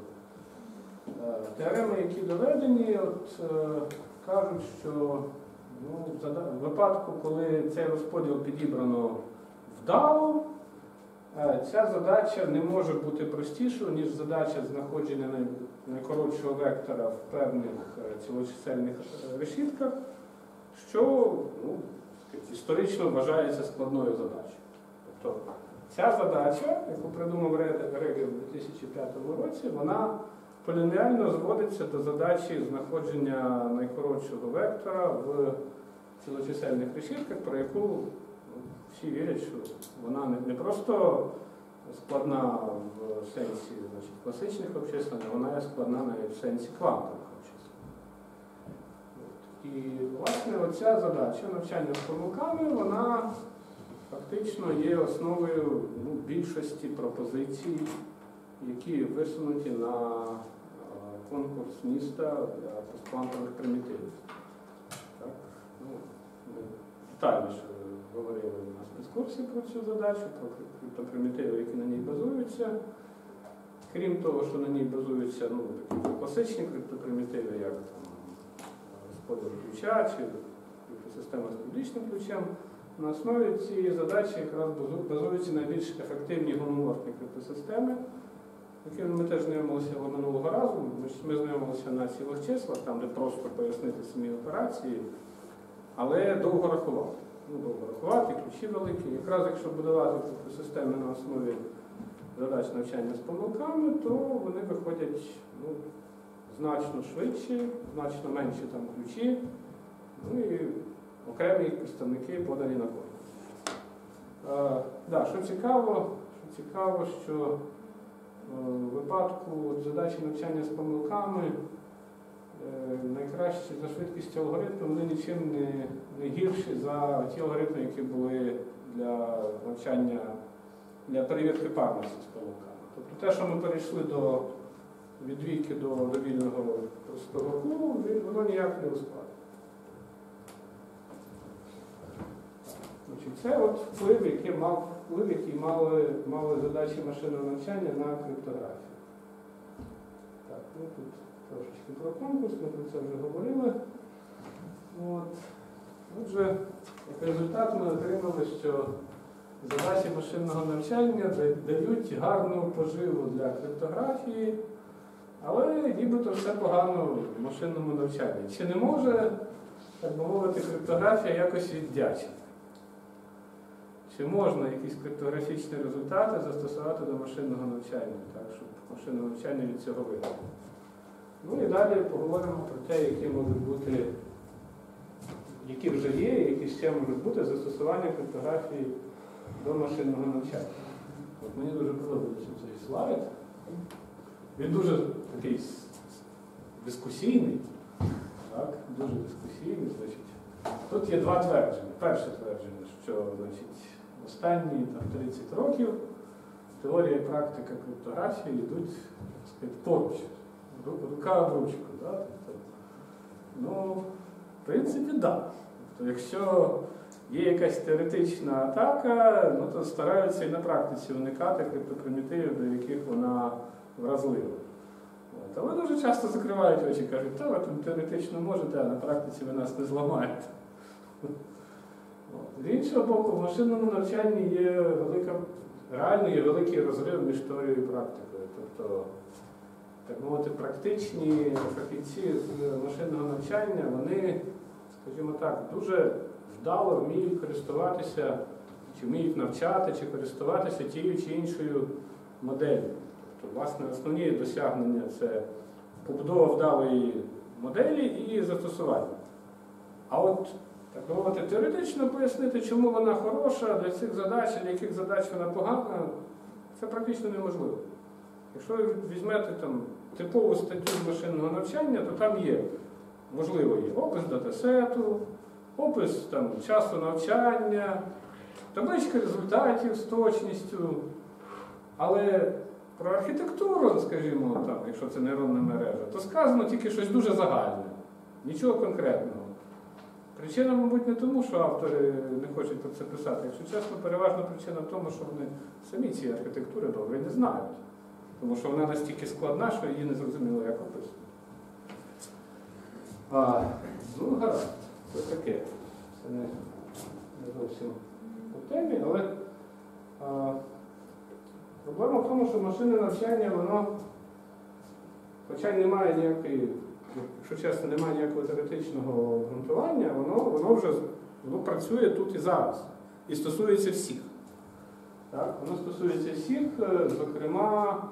е, теореми, які доведені, от, е, кажуть, що ну, в випадку, коли цей розподіл підібрано вдало, Е, Ця задача не може бути простішою, ніж задача знаходження найкоротшого вектора в певних е, цілочисельних е, решітках, що ну, історично вважається складною задачею. Тобто ця задача, яку придумав Ре- Регер у 2005 році, вона полінеально зводиться до задачі знаходження найкоротшого вектора в цілочисельних решітках, про яку всі вірять, що вона не, просто складна в сенсі значить, класичних обчислень, вона є складна навіть в сенсі квантових обчислень. І, власне, оця задача навчання з помилками, вона фактично є основою ну, більшості пропозицій, які висунуті на е, конкурс міста для постквантових примітивів. Так? Ну, ми детальніше говорили на спецкурсі про цю задачу, про криптопримітиви, які на ній базуються. Крім того, що на ній базуються ну, такі класичні криптопримітиви, як там, розподіл ключа чи криптосистема з публічним ключем, на основі цієї задачі якраз базу- базуються найбільш ефективні гономорфні криптосистеми, якими ми теж знайомилися минулого разу. Ми, знайомилися на цілих числах, там, де просто пояснити самі операції, але довго рахувати. Ну, довго рахувати, ключі великі. Якраз якщо будувати систему на основі задач навчання з помилками, то вони виходять ну, значно швидше, значно менші там ключі, ну і окремі представники подані на конкурс. Е, да, що цікаво, що цікаво, що в випадку задачі навчання з помилками е, найкращі за швидкістю алгоритми, вони нічим не, не гірші за ті алгоритми, які були для навчання, для перевірки парності з помилками. Тобто те, що ми перейшли до від до довільного простого клубу, воно ніяк не ускладнює. Значить, Це от вплив, який мав вплив, який мали, мали задачі машинного навчання на криптографію. Так, ну тут трошечки про конкурс, ми про це вже говорили. От. Отже, як результат ми отримали, що задачі машинного навчання дають гарну поживу для криптографії, але нібито все погано в машинному навчанні. Чи не може, так би мовити, криптографія якось віддячити? Чи можна якісь криптографічні результати застосувати до машинного навчання, так, щоб машинне навчання від цього виграло? Ну і далі поговоримо про те, які можуть бути, які вже є, які ще можуть бути застосування криптографії до машинного навчання. От мені дуже подобається цей слайд. Він дуже такий дискусійний. Так, дуже дискусійний, значить. Тут є два твердження. Перше твердження, що значить, останні там, 30 років теорія і практика криптографії йдуть сказати, поруч, рука в ручку. Да? Тобто, ну, в принципі, так. Да. Тобто, якщо є якась теоретична атака, ну, то стараються і на практиці уникати криптопримітивів, до яких вона вразлива. От. Але дуже часто закривають очі, кажуть, та ви там теоретично можете, а на практиці ви нас не зламаєте. З іншого боку, в машинному навчанні є велика, реально є великий розрив між теорією і практикою. Тобто, так мовити, практичні фахівці з машинного навчання, вони, скажімо так, дуже вдало вміють користуватися, чи вміють навчати, чи користуватися тією чи іншою моделлю. Тобто, власне, основні досягнення це побудова вдалої моделі і застосування. А от, так мовити, теоретично пояснити, чому вона хороша для цих задач, для яких задач вона погана, це практично неможливо. Якщо ви візьмете там типову статтю машинного навчання, то там є, можливо, є опис датасету, опис там, часу навчання, табличка результатів з точністю. Але про архітектуру, скажімо, там, якщо це нейронна мережа, то сказано тільки щось дуже загальне, нічого конкретного. Причина, мабуть, не тому, що автори не хочуть про це писати. Якщо чесно, переважна причина в тому, що вони самі ці архітектури добре не знають. Тому що вона настільки складна, що її не зрозуміло, як описувати. А, ну, гаразд, це таке. Це не, не зовсім по темі, але а, проблема в тому, що машинне навчання, воно, хоча й немає ніякої, якщо чесно, немає ніякого теоретичного обґрунтування, воно, воно вже воно працює тут і зараз. І стосується всіх. Так? Воно стосується всіх, е, зокрема,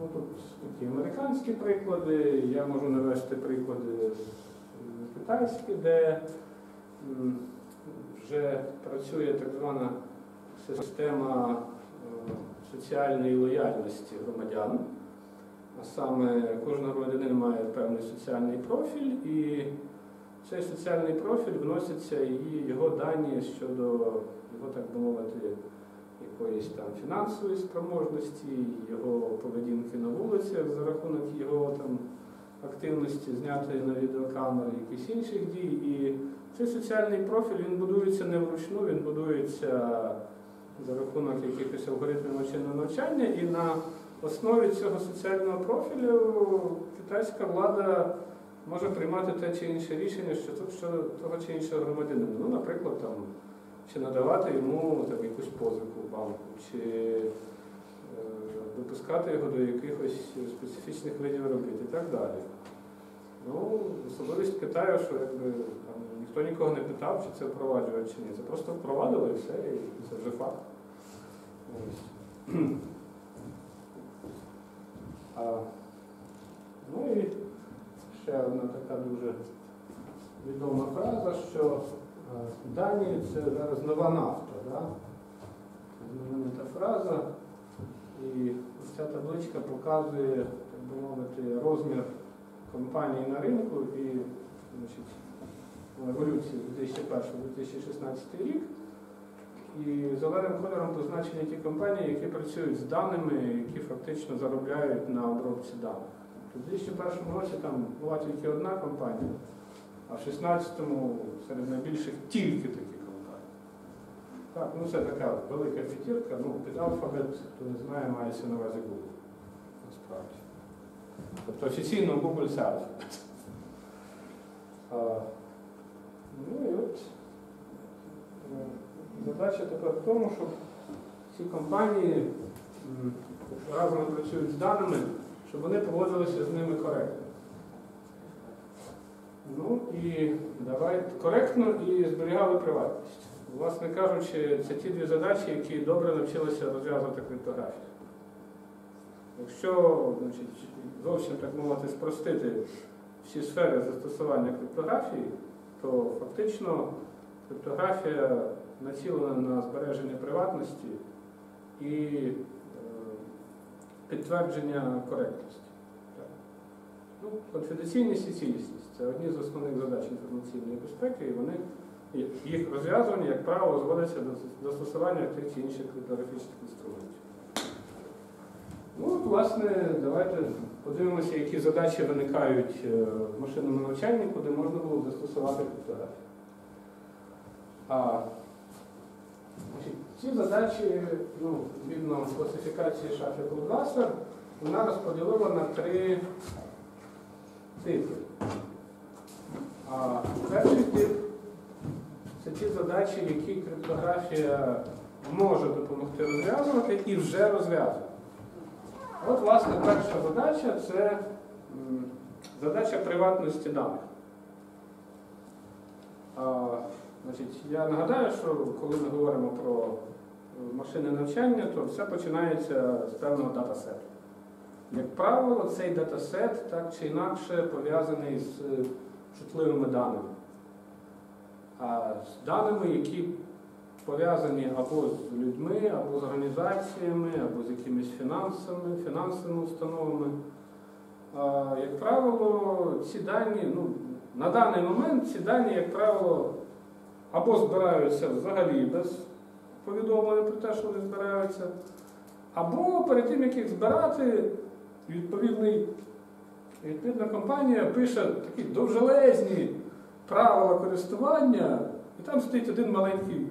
ну, тут такі американські приклади, я можу навести приклади китайські, де вже працює так звана система е, соціальної лояльності громадян. Саме кожен громадянин має певний соціальний профіль, і цей соціальний профіль вносяться і його дані щодо його, так би мовити, якоїсь там фінансової спроможності, його поведінки на вулицях за рахунок його там активності, знятої на відеокамери, якісь інших дій. І цей соціальний профіль він будується не вручну, він будується за рахунок якихось алгоритмів машинного навчання, і на основі цього соціального профілю китайська влада може приймати те чи інше рішення щодо того чи іншого громадянина. Ну, наприклад, там, чи надавати йому там, якусь позику в банку, чи е, допускати його до якихось специфічних видів робіт і так далі. Ну, особливість Китаю, що якби, там, ніхто нікого не питав, чи це впроваджувати чи ні. Це просто впровадили і все, і це вже факт. Ось. Ну і ще одна така дуже відома фраза, що е, Дані це зараз нова нафта. Да? Знаменита фраза. І ця табличка показує, так би мовити, розмір компаній на ринку і значить, еволюції 2001-2016 рік. І зеленим кольором позначені ті компанії, які працюють з даними, які фактично заробляють на обробці даних. У 2001 році там була тільки одна компанія, а в 2016-му серед найбільших тільки такі компанії. Так, ну це така велика п'ятірка, ну під алфабет, хто не знає, мається на увазі Google. Насправді. Тобто офіційно Google це алфабет. Ну і от е, задача тепер в тому, щоб ці компанії разом працюють з даними, щоб вони поводилися з ними коректно. Ну і давайте коректно і зберігали приватність. Власне кажучи, це ті дві задачі, які добре навчилися розв'язувати криптографію. Якщо значить, зовсім так мовити спростити всі сфери застосування криптографії, то фактично криптографія націлена на збереження приватності і е, підтвердження коректності. Ну, конфіденційність і цілісність це одні з основних задач інформаційної безпеки, і вони їх розв'язування, як правило, зводиться до застосування тих чи інших криптографічних інструментів. Ну, от, власне, давайте подивимося, які задачі виникають е, в машинному навчанні, куди можна було застосувати криптографію. Ці задачі, ну, згідно класифікації шафі Клодласер, вона розподілила на три типи. А перший тип це ті задачі, які криптографія може допомогти розв'язувати і вже розв'язує. От, власне, перша задача це задача приватності даних. Значить, я нагадаю, що коли ми говоримо про е, машинне навчання, то все починається з певного датасету. Як правило, цей датасет так чи інакше пов'язаний з е, чутливими даними. А з даними, які пов'язані або з людьми, або з організаціями, або з якимись фінансами, фінансовими установами. Як правило, ці дані, ну, на даний момент ці дані, як правило, або збираються взагалі без повідомлення про те, що вони збираються, або перед тим, як їх збирати, відповідний, відповідна компанія пише такі довжелезні правила користування, і там стоїть один маленький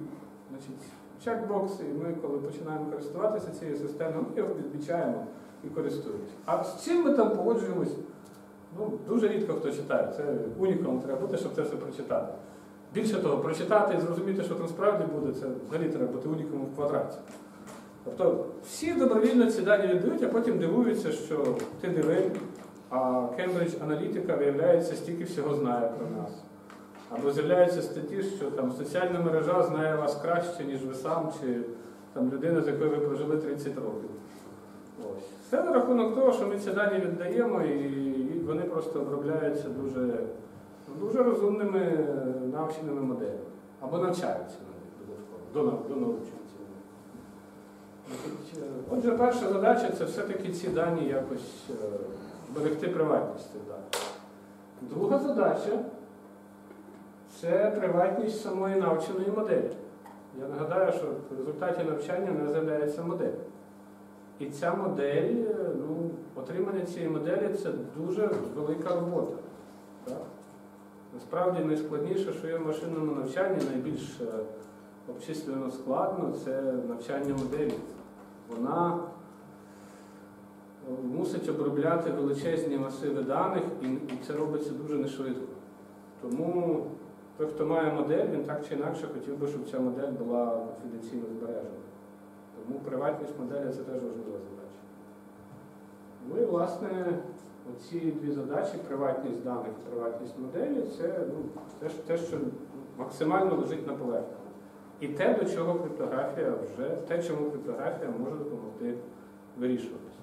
значить, чекбокс, і ми, коли починаємо користуватися цією системою, ми його відмічаємо і користуємося. А з чим ми там погоджуємось? Ну, дуже рідко хто читає. Це унікум треба бути, щоб це все прочитати. Більше того, прочитати і зрозуміти, що там справді буде, це взагалі треба бути унікумом в квадраті. Тобто всі добровільно ці дані віддають, а потім дивуються, що ти диви, а Cambridge Аналітика, виявляється, стільки всього знає про нас. Або з'являються статті, що там соціальна мережа знає вас краще, ніж ви сам, чи там людина, з якою ви прожили 30 років. Ось. Це на рахунок того, що ми ці дані віддаємо, і вони просто обробляються дуже, дуже розумними навченими моделями. Або навчаються на них додатково, до, до научення. Значить, е, Отже, перша задача це все-таки ці дані якось е, зберегти приватність цих даних. Друга задача це приватність самої навченої моделі. Я нагадаю, що в результаті навчання не з'являється модель. І ця модель, е, ну, отримання цієї моделі це дуже велика робота. Так? Насправді найскладніше, що є в машинному навчанні, найбільш е, обчислено складно, це навчання моделі. Вона е, мусить обробляти величезні масиви даних, і, це робиться дуже нешвидко. Тому той, хто має модель, він так чи інакше хотів би, щоб ця модель була конфіденційно збережена. Тому приватність моделі це теж важлива задача. Ну і, власне, оці дві задачі, приватність даних і приватність моделі, це ну, те, те, що максимально лежить на поверхні. І те, до чого криптографія вже, те, чому криптографія може допомогти вирішуватися.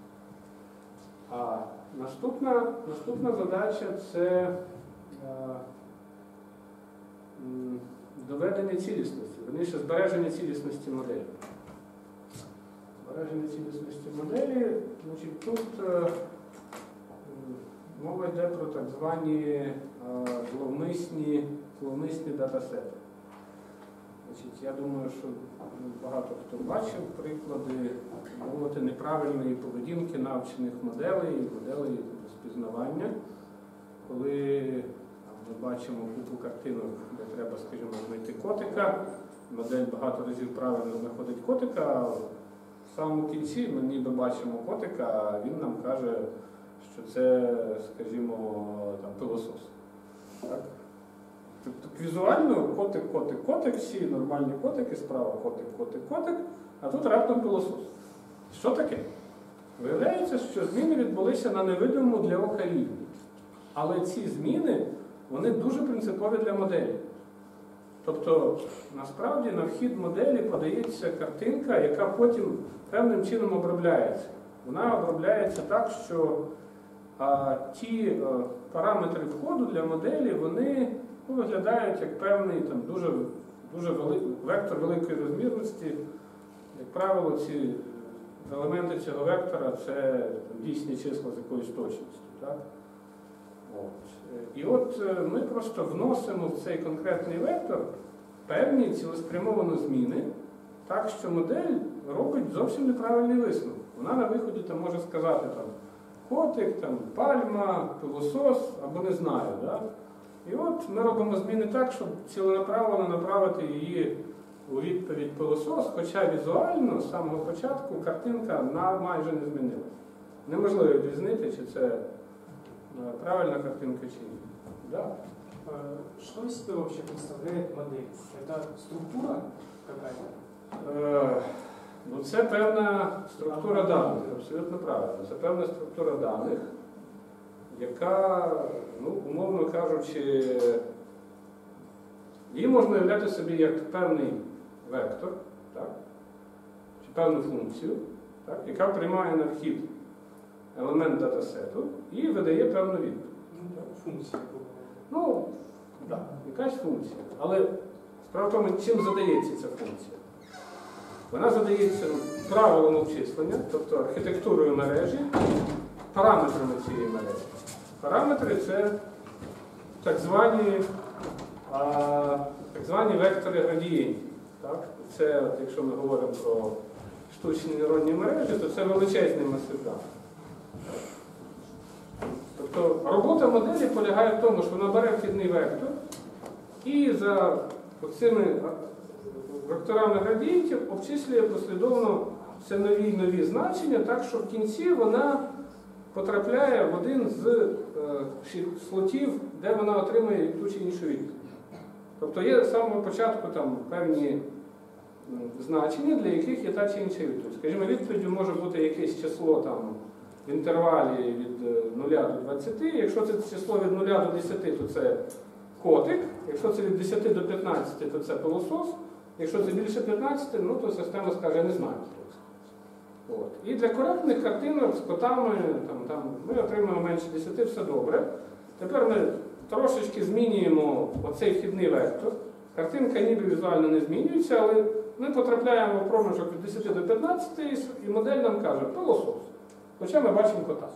А наступна, наступна задача це е, доведення цілісності, верніше збереження цілісності моделі. Збереження цілісності моделі, значить, тут е, мова йде про так звані е, зловмисні, зловмисні датасети. Значить, я думаю, що ну, багато хто бачив приклади мовити неправильної поведінки навчених моделей, моделей розпізнавання, коли ми бачимо купу картинок, де треба, скажімо, знайти котика. Модель багато разів правильно знаходить котика, а в самому кінці ми ніби бачимо котика, а він нам каже, що це, скажімо, там, пилосос. Так? Тобто візуально котик, котик, котик, всі нормальні котики, справа котик, котик, котик, а тут раптом пилосос. Що таке? Виявляється, що зміни відбулися на невидимому для ока рівні. Але ці зміни вони дуже принципові для моделі. Тобто, насправді на вхід моделі подається картинка, яка потім певним чином обробляється. Вона обробляється так, що а, ті параметри входу для моделі вони ну, виглядають як певний там, дуже, дуже вели... вектор великої розмірності. Як правило, ці елементи цього вектора це дійсні числа з якоюсь точністю. Так? От. І от е, ми просто вносимо в цей конкретний вектор певні цілеспрямовані зміни, так що модель робить зовсім неправильний висновок. Вона на виході там може сказати там, котик, там, пальма, пилосос або не знаю. Да? І от ми робимо зміни так, щоб ціленаправлено направити її у відповідь пилосос, хоча візуально з самого початку картинка майже не змінилася. Неможливо відрізнити, чи це е, правильна картинка чи ні. Да. Что из себя вообще представляет модель? Это структура какая-то? Ну, це певна структура даних, абсолютно правильно. Це певна структура даних, яка, ну, умовно кажучи, її можна уявляти собі як певний вектор, так? чи певну функцію, так? яка приймає на вхід елемент датасету і видає певну відповідь. Ну, говоря. Ну, так, якась функція. Але справа в тому, чим задається ця функція. Вона задається правилом обчислення, тобто архітектурою мережі, параметрами цієї мережі. Параметри це так звані, а, так звані вектори градієнтів. Це, якщо ми говоримо про штучні нейронні мережі, то це величезний масив даних. Тобто робота моделі полягає в тому, що вона бере вхідний вектор і за цими векторами градієнтів обчислює послідовно все нові і нові значення, так що в кінці вона потрапляє в один з е, слотів, де вона отримує ту чи іншу відповідь. Тобто є з самого початку певні значення, для яких є та чи інша відповідь. Скажімо, відповіддю може бути якесь число в інтервалі від е, 0 до 20. Якщо це число від 0 до 10, то це котик. Якщо це від 10 до 15, то це пилосос. Якщо це більше 15, ну то система скаже, не знаю. От. І для коректних картинок з котами там, там, ми отримуємо менше 10, все добре. Тепер ми трошечки змінюємо оцей вхідний вектор. Картинка ніби візуально не змінюється, але ми потрапляємо в проміжок від 10 до 15 і модель нам каже пилосос. Хоча ми бачимо кота.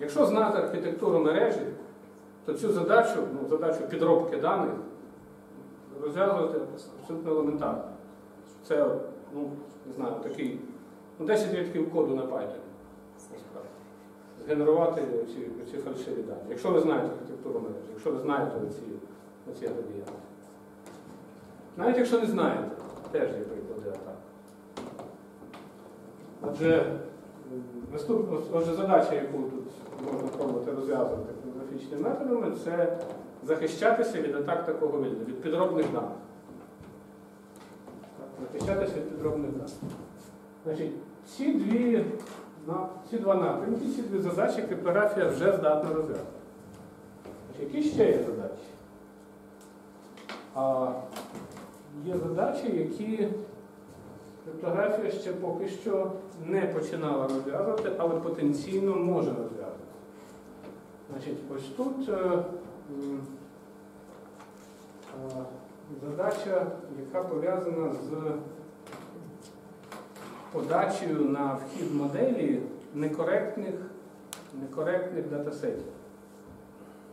Якщо знати архітектуру мережі, то цю задачу, ну, задачу підробки даних розв'язувати абсолютно елементарно. Це, ну, не знаю, такий, ну, 10 рядків коду на Python. Згенерувати ці, фальшиві дані. Якщо ви знаєте архітектуру мережі, якщо ви знаєте оці, оці градієнти. Навіть якщо не знаєте, теж є приклади атак. Отже, наступна отже, задача, яку тут можна пробувати розв'язувати криптографічними методами, це захищатися від атак такого виду, від підробних даних. Захищатися від підробних даних. Значить, ці дві, на, ці два напрямки, ці дві задачі криптографія вже здатна розв'язати. Які ще є задачі? А, є задачі, які криптографія ще поки що не починала розв'язувати, але потенційно може розв'язувати. Значить, ось тут е, е, задача, яка пов'язана з подачею на вхід моделі некоректних, некоректних датасетів.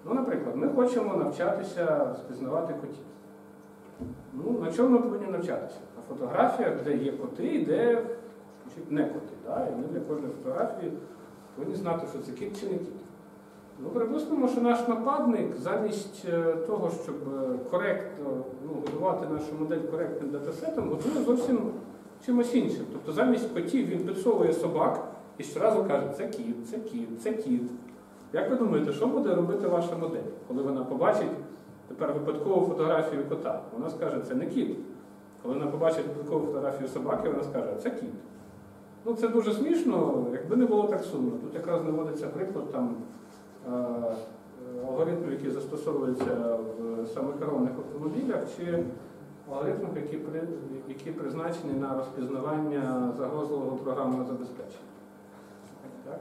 Ну, наприклад, ми хочемо навчатися спізнавати котів. Ну, на чому ми повинні навчатися? На фотографіях, де є коти, і де не коти. Да? І ми для кожної фотографії повинні знати, що це кіт чи не кіт. Ну, припустимо, що наш нападник замість е, того, щоб е, коректно ну, годувати нашу модель коректним датасетом, готує зовсім чимось іншим. Тобто замість котів він підсовує собак і щоразу каже, це кіт, це кіт, це кіт. Як ви думаєте, що буде робити ваша модель, коли вона побачить тепер випадкову фотографію кота? Вона скаже, це не кіт. Коли вона побачить випадкову фотографію собаки, вона скаже, це кіт. Ну, це дуже смішно, якби не було так сумно. Тут якраз наводиться приклад там алгоритмів, які застосовуються в самокерованих автомобілях, чи алгоритмів, які, які призначені на розпізнавання загрозливого програмного забезпечення. Так?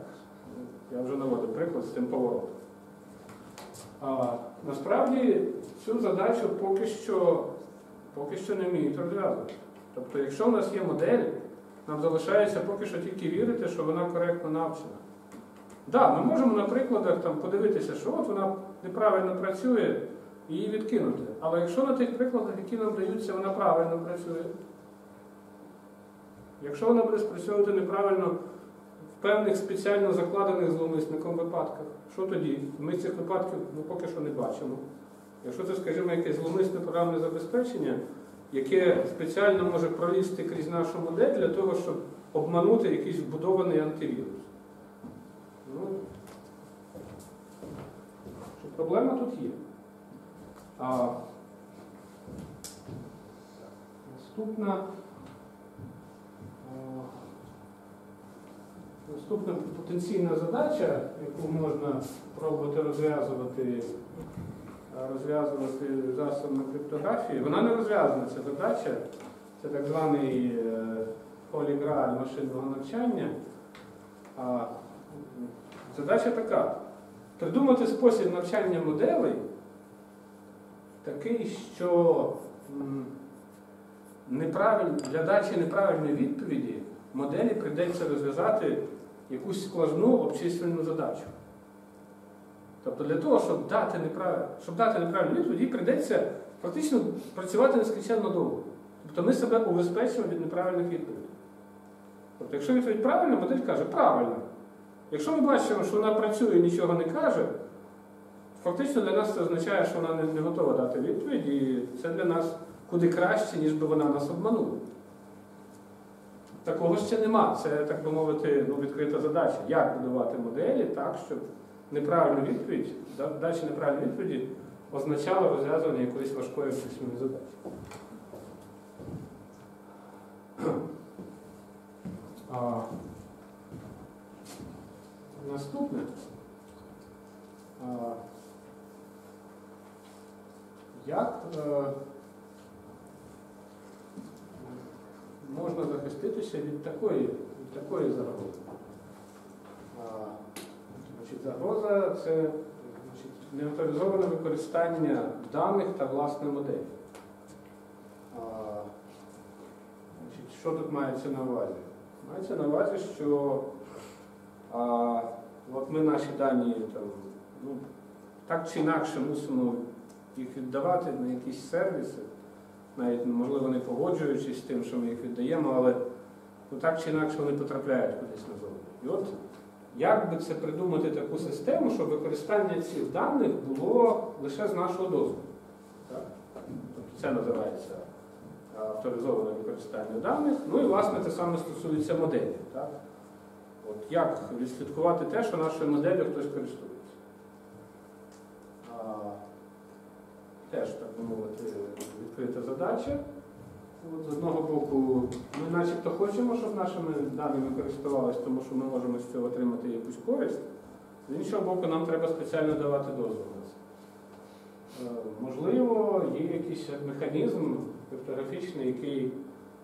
Я вже наводив приклад з цим поворотом. А, насправді цю задачу поки що, поки що не вміють розв'язувати. Тобто, якщо в нас є модель, нам залишається поки що тільки вірити, що вона коректно навчена. Да, ми можемо на прикладах там, подивитися, що от вона неправильно працює її відкинути. Але якщо на тих прикладах, які нам даються, вона правильно працює, якщо вона буде спрацьовувати неправильно в певних спеціально закладених зловмисником випадках, що тоді? Ми цих випадків ну, поки що не бачимо. Якщо це, скажімо, якесь зловмисне програмне забезпечення, яке спеціально може пролізти крізь нашу модель для того, щоб обманути якийсь вбудований антивірус. Ну, що проблема тут є. А, наступна, наступна потенційна задача, яку можна пробувати розв'язувати розв'язувати засобами криптографії. Вона не розв'язана, ця задача. Це так званий е, машинного навчання. Задача така: придумати спосіб навчання моделей такий, що для дачі неправильної відповіді моделі прийдеться розв'язати якусь складну обчислювальну задачу. Тобто для того, щоб дати неправильну, щоб дати неправильну відповідь, їй прийдеться фактично працювати нескінченно довго. Тобто ми себе убезпечуємо від неправильних відповідей. Тобто, якщо відповідь правильна, модель каже правильно. Якщо ми бачимо, що вона працює і нічого не каже, фактично для нас це означає, що вона не, готова дати відповідь, і це для нас куди краще, ніж би вона нас обманула. Такого ще нема. Це, так би мовити, ну, відкрита задача. Як будувати моделі так, щоб неправильну відповідь, дача неправильної відповіді означала розв'язування якоїсь важкої обчислювальної задачі. А, наступне. Як е, можна захиститися від такої, від такої загрози? Загроза це значить, неавторизоване використання даних та власної моделі. Що тут мається на увазі? Мається на увазі, що а, от ми наші дані там, ну, так чи інакше мусимо їх віддавати на якісь сервіси, навіть, можливо, не погоджуючись з тим, що ми їх віддаємо, але ну, так чи інакше вони потрапляють кудись назовні. І от як би це придумати таку систему, щоб використання цих даних було лише з нашого дозволу? Тобто це називається авторизоване використання даних. Ну і, власне, це саме стосується моделі. Так? От Як відслідкувати те, що нашою моделлю хтось користується? А, теж, так би мовити, відкрита задача. От, з одного боку, ми начебто хочемо, щоб нашими даними користувалися, тому що ми можемо з цього отримати якусь користь. З іншого боку, нам треба спеціально давати дозвіл на це. Можливо, є якийсь механізм криптографічний, який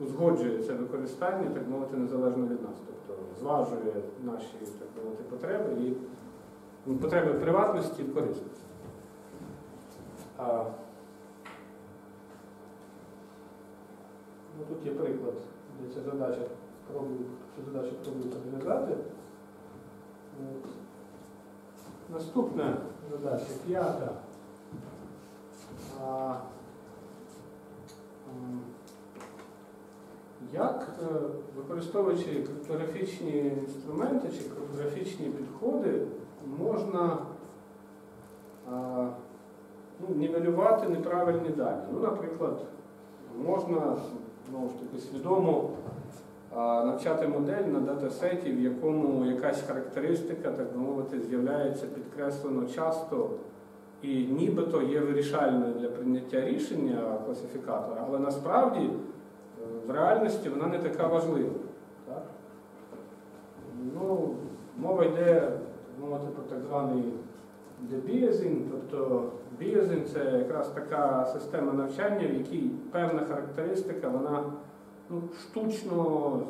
узгоджує це використання, так мовити, незалежно від нас. Тобто зважує наші так мовити, потреби і ну, потреби приватності і корисності. А, ну, тут є приклад, де ця задача пробую, цю задачу розв'язати. Наступна задача, п'ята. А, Як, е, використовуючи криптографічні інструменти чи криптографічні підходи, можна ну, нівелювати неправильні дані? Ну, наприклад, можна знову ж таки свідомо навчати модель на датасеті, в якому якась характеристика, так мовити, з'являється підкреслено часто і нібито є вирішальною для прийняття рішення класифікатора, але насправді в реальності вона не така важлива. Так? Ну, мова йде мовити про так званий дебієзін, тобто бієзін це якраз така система навчання, в якій певна характеристика, вона ну, штучно,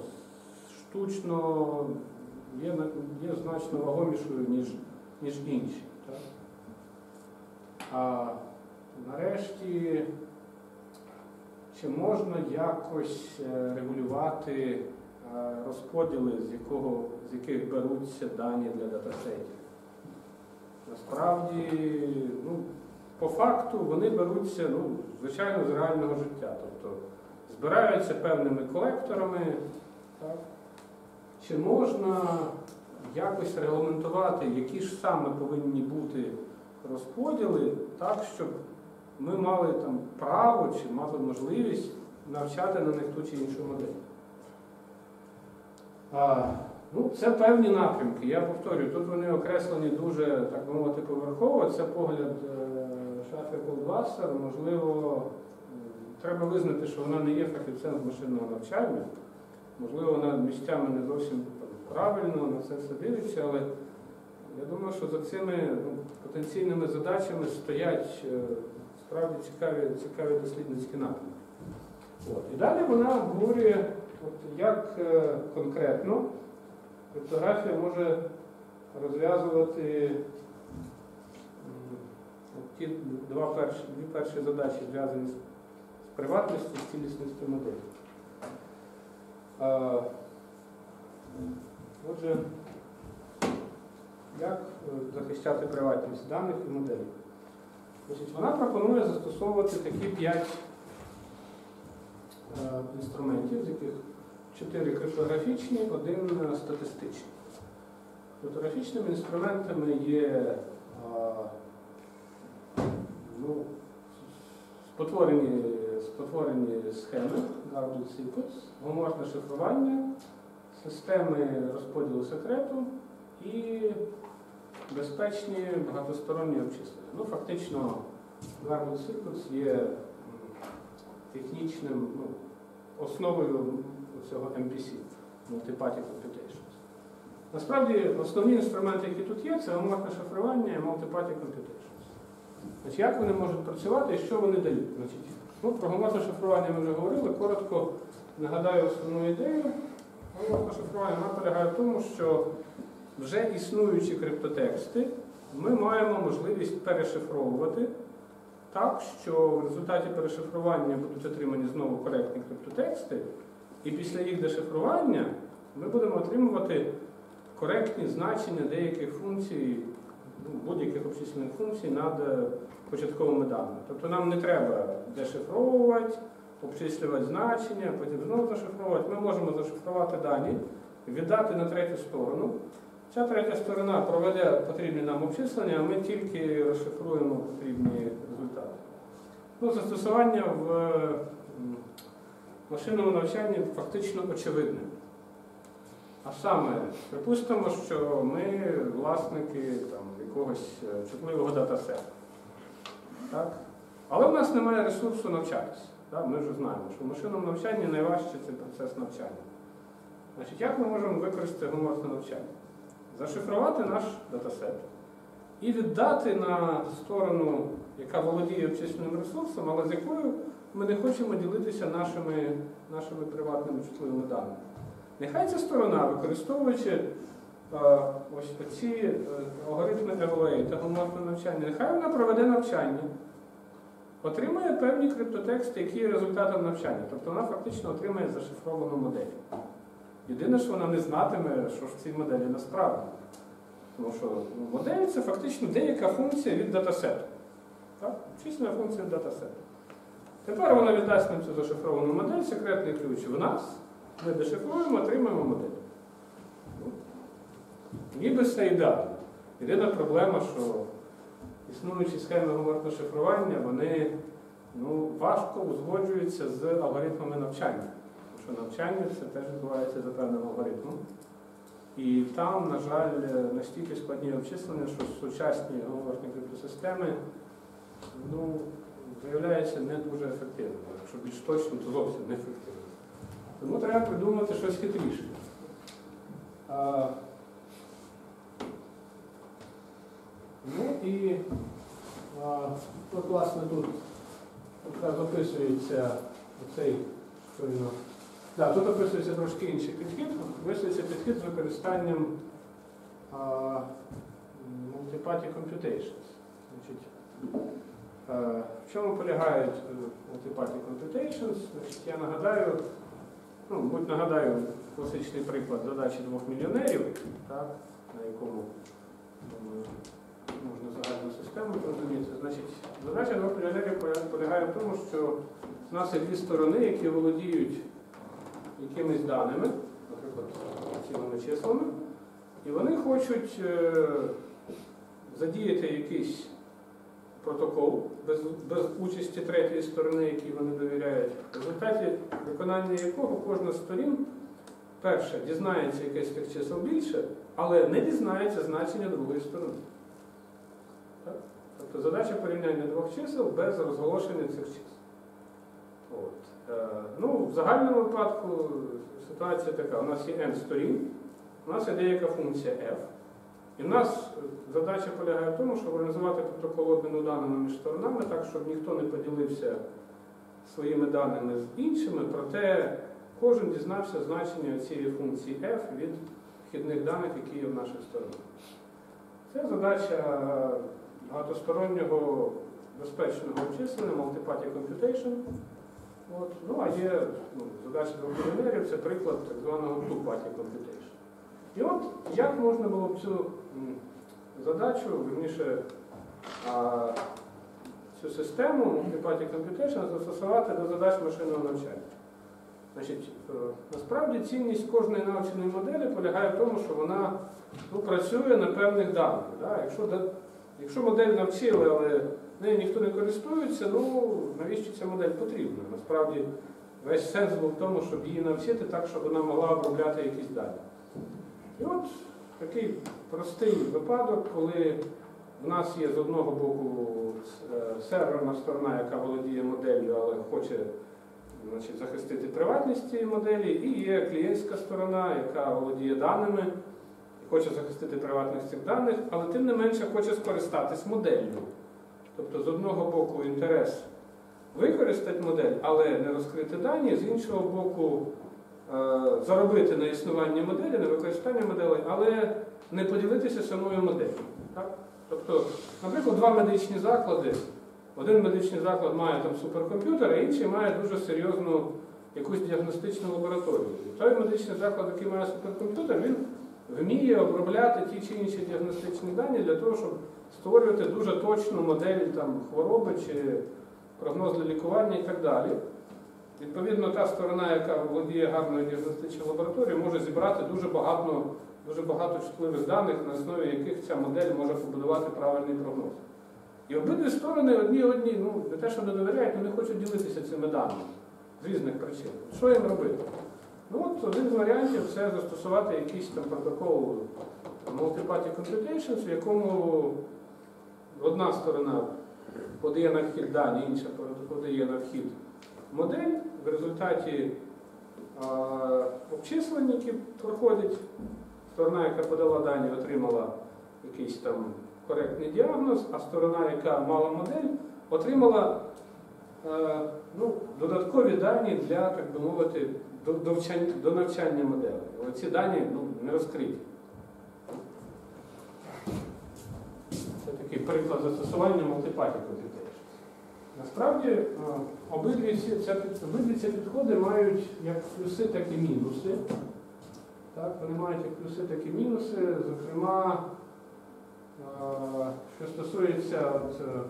штучно є, є значно вагомішою, ніж, ніж інші. Так? А нарешті, чи можна якось е, регулювати е, розподіли, з, якого, з яких беруться дані для датасетів? Насправді, ну, по факту вони беруться, ну, звичайно, з реального життя. Тобто збираються певними колекторами. Так? Чи можна якось регламентувати, які ж саме повинні бути розподіли, так, щоб ми мали там право чи мали можливість навчати на них ту чи іншу модель? А, ну, це певні напрямки. Я повторюю, тут вони окреслені дуже, так би мовити, поверхово. Це погляд е, шафи Колдвасер. Можливо, м, треба визнати, що вона не є фахівцем машинного навчання. Можливо, вона місцями не зовсім правильно на це все дивиться, але я думаю, що за цими ну, потенційними задачами стоять е, справді цікаві, цікаві дослідницькі напрямки. От. І далі вона обговорює, от, як е, конкретно криптографія може розв'язувати ті два перші, дві перші задачі, зв'язані з приватністю і цілісністю моделі. А, Отже, як е, захищати приватність даних і моделей? Значить, вона пропонує застосовувати такі п'ять е, інструментів, з яких чотири криптографічні, один е, статистичний. Криптографічними інструментами є а, ну, спотворені, спотворені схеми, garbled secrets, гоморфне шифрування, системи розподілу секрету і безпечні багатосторонні обчислення. Ну, фактично, Garbled Circuits є технічним ну, основою цього MPC Multiparty Computations. Насправді, основні інструменти, які тут є, це гоморфне шифрування і Multiparty Computations. Значить, як вони можуть працювати і що вони дають? Значить, ну, про гоморфне шифрування ми вже говорили. Коротко нагадаю основну ідею. Гоморфне шифрування вона полягає в тому, що вже існуючі криптотексти ми маємо можливість перешифровувати так, що в результаті перешифрування будуть отримані знову коректні криптотексти, і після їх дешифрування ми будемо отримувати коректні значення деяких функцій, ну, будь-яких обчислених функцій над е, початковими даними. Тобто нам не треба дешифровувати, обчислювати значення, потім знову зашифровувати. Ми можемо зашифрувати дані, віддати на третю сторону. Ця третя сторона проведе потрібні нам обчислення, а ми тільки розшифруємо потрібні результати. Ну, застосування в машинному навчанні фактично очевидне. А саме, припустимо, що ми власники там, якогось е, чутливого датасету. Але в нас немає ресурсу навчатися. Так? Ми вже знаємо, що в машинному навчанні найважче це процес навчання. Значить, як ми можемо використати гуморне навчання? Зашифрувати наш датасет і віддати на сторону, яка володіє обчисленим ресурсом, але з якою ми не хочемо ділитися нашими, нашими приватними чутливими даними. Нехай ця сторона, використовуючи е, ось ці е, алгоритми EVA та гуморне навчання, нехай вона проведе навчання, отримає певні криптотексти, які є результатом навчання. Тобто вона фактично отримає зашифровану модель. Єдине, що вона не знатиме, що ж в цій моделі насправді. Тому що модель це фактично деяка функція від датасету. Так? Функція від датасету. Тепер вона віддасть нам цю зашифровану модель, секретний ключ в нас. Ми дешифруємо, отримаємо модель. Ну, Ніби все ідеально. Єдина проблема, що існуючі схеми гуморного шифрування, вони ну, важко узгоджуються з алгоритмами навчання. Що навчання це теж відбувається за певним алгоритмом. І там, на жаль, настільки складні обчислення, що сучасні гуморні криптосистеми ну, виявляються не дуже ефективними. Якщо більш точно, то зовсім не ефективними. Тому треба придумати щось хитріше. А, ну і а, от, власне, тут якраз описується оцей щойно. Да, тут описується трошки інший підхід. Описується підхід з використанням multi-party computations. Е, в чому полягають е, multi-party computations? Я нагадаю, ну, будь нагадаю класичний приклад задачі двох мільйонерів, так, на якому можна загальну систему зрозуміти. Значить, задача двох мільйонерів полягає в тому, що в нас є дві сторони, які володіють якимись даними, наприклад, цілими числами, і вони хочуть е, задіяти якийсь протокол без, без участі третьої сторони, якій вони довіряють, в результаті виконання якого кожна з сторін перше дізнається якесь тих чисел більше, але не дізнається значення другої сторони. Так? Тобто задача порівняння двох чисел без розголошення цих чисел. От. Е, ну, в загальному випадку ситуація така: у нас є n сторін, у нас є деяка функція f. І в нас задача полягає в тому, щоб організувати протокол обміну даними між сторонами так, щоб ніхто не поділився своїми даними з іншими, проте кожен дізнався значення цієї функції f від вхідних даних, які є в наших сторонах. Це задача багатостороннього безпечного обчислення, multi-party computation. От. Ну, а є ну, задача мільйонерів, це приклад так званого two-party computation. І от як можна було б цю задачу, верніше, а, цю систему multi-party computation застосувати до задач машинного навчання. Значить, е, насправді цінність кожної навченої моделі полягає в тому, що вона ну, працює на певних даних. Да? Якщо, якщо модель навчили, але нею ніхто не користується, ну навіщо ця модель потрібна? Насправді весь сенс був в тому, щоб її навчити так, щоб вона могла обробляти якісь дані. І от такий простий випадок, коли в нас є з одного боку е, серверна сторона, яка володіє моделлю, але хоче значить, захистити приватність цієї моделі, і є клієнтська сторона, яка володіє даними, хоче захистити приватність цих даних, але тим не менше хоче скористатись моделлю. Тобто, з одного боку, інтерес використати модель, але не розкрити дані, з іншого боку, е, заробити на існуванні моделі, на використання моделей, але не поділитися самою моделлю. Тобто, наприклад, два медичні заклади. Один медичний заклад має там суперкомп'ютер, а інший має дуже серйозну якусь діагностичну лабораторію. Той медичний заклад, який має суперкомп'ютер, він вміє обробляти ті чи інші діагностичні дані для того, щоб створювати дуже точну модель там, хвороби чи прогноз для лікування і так далі. Відповідно, та сторона, яка володіє гарною діагностичною лабораторією, може зібрати дуже багато, дуже багато чутливих даних, на основі яких ця модель може побудувати правильний прогноз. І обидві сторони одні одні, ну не те, що не довіряють, але не хочуть ділитися цими даними з різних причин. Що їм робити? Ну от один з варіантів це застосувати якийсь там протокол multi-party computations, в якому одна сторона подає на вхід дані, інша подає на вхід модель. В результаті обчислення, які проходять, сторона, яка подала дані, отримала якийсь там коректний діагноз, а сторона, яка мала модель, отримала е, ну, додаткові дані для, так би мовити, до, вчань- до навчання моделей. Але ці дані ну, не розкриті. Це такий приклад застосування multi-party computation. Насправді, е, обидві ці, підходи мають як плюси, так і мінуси. Так, вони мають як плюси, так і мінуси. Зокрема, е, що стосується от, е,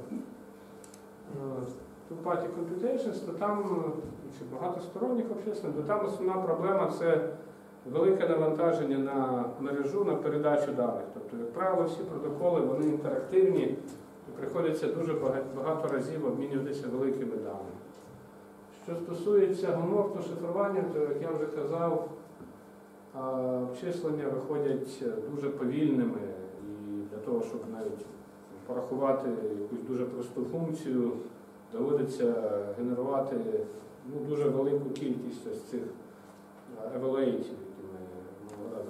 computations, то там е, чи багатосторонніх обчислень, то там основна проблема це велике навантаження на мережу на передачу даних. Тобто, як правило, всі протоколи вони інтерактивні і приходиться дуже багато разів обмінюватися великими даними. Що стосується гомоморфного шифрування, то, як я вже казав, обчислення виходять дуже повільними, і для того, щоб навіть порахувати якусь дуже просту функцію, доводиться генерувати ну, дуже велику кількість ось цих evaluate -ів,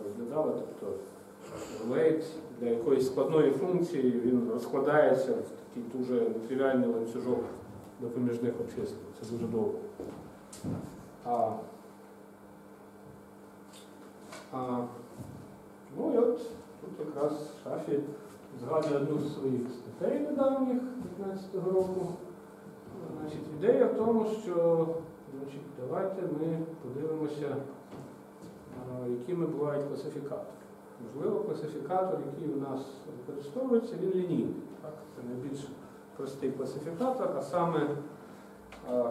розглядали. Тобто evaluate для якоїсь складної функції він розкладається в такий дуже нетривіальний ланцюжок допоміжних обчислень. Це дуже довго. А, а, ну і от тут якраз Шафі згадує одну з своїх статей недавніх 15-го року. Значить, ідея в тому, що значить, давайте ми подивимося, якими бувають класифікатори. Можливо, класифікатор, який у нас використовується, він лінійний. Так? Це найбільш простий класифікатор, а саме,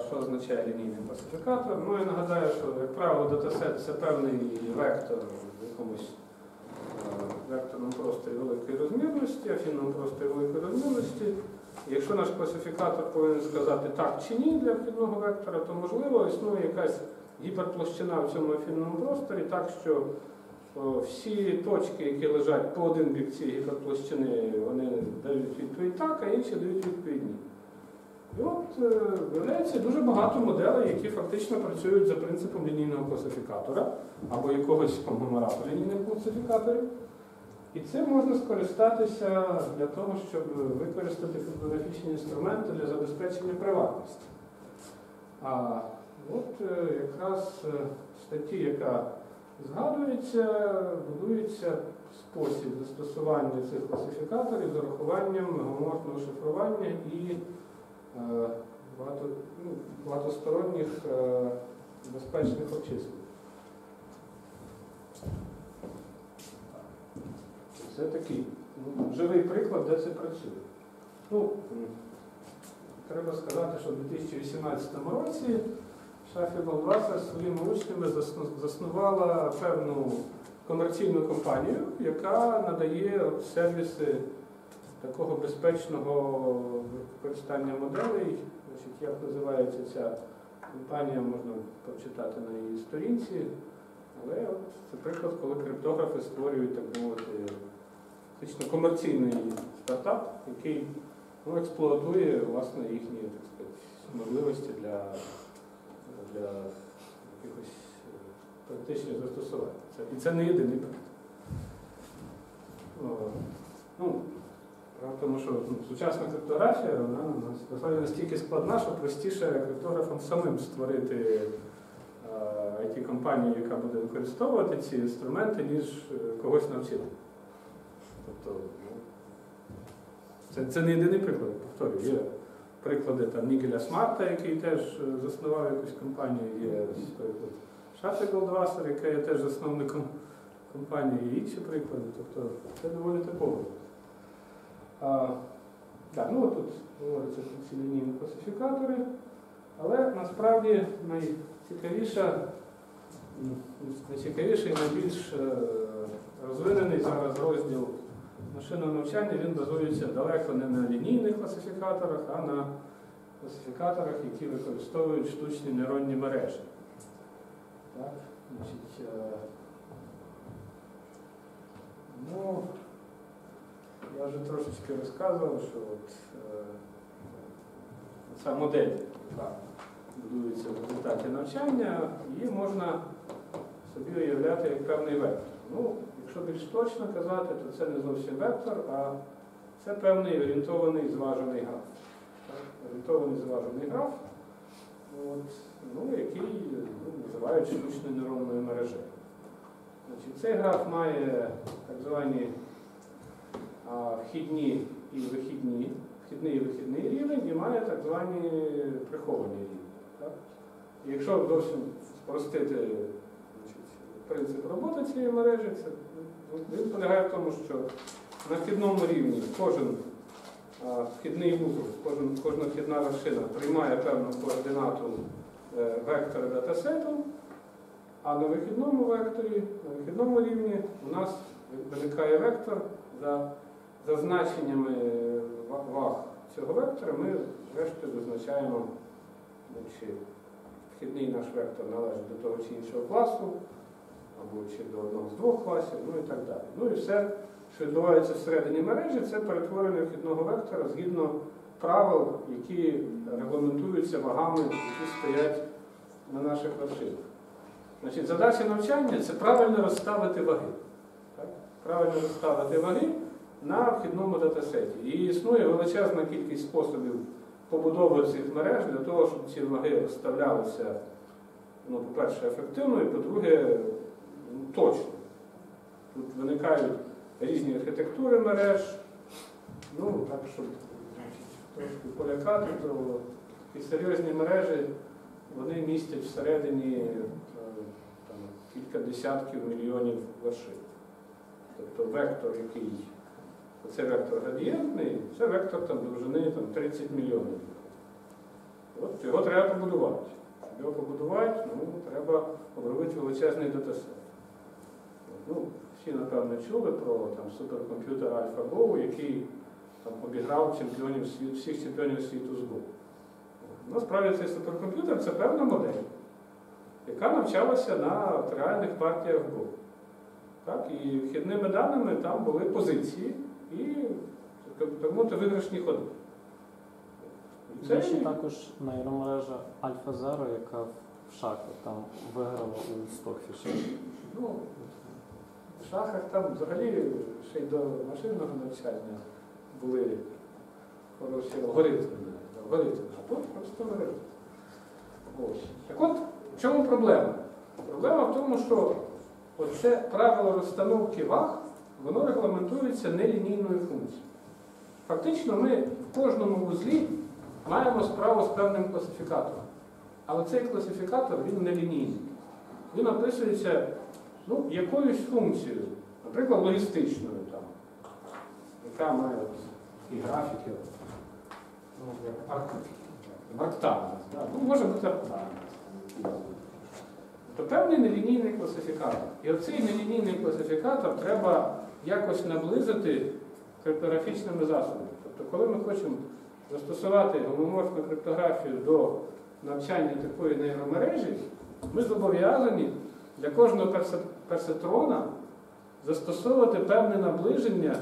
що означає лінійний класифікатор? Ну, я нагадаю, що, як правило, датасет це певний вектор в якомусь е, векторному просторі великої розмірності, афінному просторі великої розмірності. Якщо наш класифікатор повинен сказати так чи ні для вхідного вектора, то можливо існує якась гіперплощина в цьому афінному просторі, так що всі точки, які лежать по один бік цієї гіперплощини, вони дають відповідь так, а інші дають відповідь ні. І от е, виявляється дуже багато моделей, які фактично працюють за принципом лінійного класифікатора або якогось конгломерату лінійних класифікаторів. І цим можна скористатися для того, щоб використати криптографічні інструменти для забезпечення приватності. От е, якраз е, статті, яка згадується, будується спосіб застосування цих класифікаторів з урахуванням гомоморфного шифрування і е, багато, ну, багатосторонніх безпечних обчислень. Це такий ну, живий приклад, де це працює. Ну, треба сказати, що в 2018 році Шафі Балдваса зі своїми учнями заснувала певну комерційну компанію, яка надає сервіси такого безпечного використання моделей. Значить, як називається ця компанія, можна прочитати на її сторінці. Але це приклад, коли криптографи створюють, так мовити, фактично комерційний стартап, який ну, експлуатує власне їхні так сказати, можливості для, для якихось е, практичних застосувань. І це не єдиний приклад. Ну, тому, що ну, сучасна криптографія вона насправді настільки складна, що простіше криптографам самим створити it компанію яка буде використовувати ці інструменти, ніж е, когось навчити. Тобто, ну, це, це не єдиний приклад, повторюю. Приклади там Нігеля Смарта, який теж е, заснував якусь компанію, є ось приклад Шафі Голдвасер, яка є теж засновником компанії, і інші приклади. Тобто це доволі типово. А, так, ну тут говориться ці лінійні класифікатори, але насправді найцікавіша, найцікавіший, найбільш е, розвинений зараз розділ машинного навчання, він базується далеко не на лінійних класифікаторах, а на класифікаторах, які використовують штучні нейронні мережі. Так, значить, е, ну, я вже трошечки розказував, що от, е, ця модель, яка будується в результаті навчання, її можна собі уявляти як певний вектор. Ну, якщо більш точно казати, то це не зовсім вектор, а це певний орієнтований зважений граф. Так? Орієнтований зважений граф, от, ну, який ну, називають штучною нейронною мережею. Значить, цей граф має так звані а, вхідні і вихідні, вхідний і вихідний рівень і має так звані приховані рівні. Якщо зовсім спростити значить, принцип роботи цієї мережі, це, він полягає в тому, що на вхідному рівні кожен вхідний вузол, кожен, кожна вхідна вершина приймає певну координату е, вектора датасету, а на вихідному векторі, на вихідному рівні у нас виникає вектор за за значеннями ваг цього вектора. Ми зрештою визначаємо, ну, чи вхідний наш вектор належить до того чи іншого класу, або чи до одного з двох класів, ну і так далі. Ну і все, що відбувається всередині мережі, це перетворення вхідного вектора згідно правил, які регламентуються вагами, які стоять на наших вершинах. Значить, задача навчання це правильно розставити ваги. Так? Правильно розставити ваги на вхідному датасеті. І існує величезна кількість способів побудови цих мереж для того, щоб ці ваги розставлялися, ну, по-перше, ефективно, і по-друге, точно. Тут виникають різні архітектури мереж. Ну, так, щоб трошки полякати, то такі серйозні мережі вони містять всередині е, там, кілька десятків мільйонів вершин. Тобто вектор, який це вектор градієнтний, це вектор там, довжини там, 30 мільйонів. От його треба побудувати. Щоб його побудувати, ну, треба обробити величезний датасет. Ну, всі, напевно, чули про там, суперкомп'ютер AlphaGo, який там, обіграв чемпіонів світу, всіх чемпіонів світу з Go. Насправді цей суперкомп'ютер це певна модель, яка навчалася на реальних партіях Go. Так, і вхідними даними там були позиції і мовити, виграшні ходи. Це ще також нейромережа Альфа-Зеро, яка в шахах там виграла у Стокфіші. Ну, шахах там взагалі ще й до машинного навчання були хороші алгоритми. алгоритми. А тут просто мережа. Ось. Так от, в чому проблема? Проблема в тому, що оце правило розстановки ваг, воно регламентується нелінійною функцією. Фактично, ми в кожному вузлі маємо справу з певним класифікатором. Але цей класифікатор він нелінійний. Він описується ну, якоюсь функцією, наприклад, логістичною, там, яка має от такі графіки, ну, як арк- да? ну, може бути арктанець. То певний нелінійний класифікатор. І оцей нелінійний класифікатор треба якось наблизити криптографічними засобами. Тобто, коли ми хочемо застосувати гомоморфну криптографію до навчання такої нейромережі, ми зобов'язані для кожного персе- персетрона застосовувати певне наближення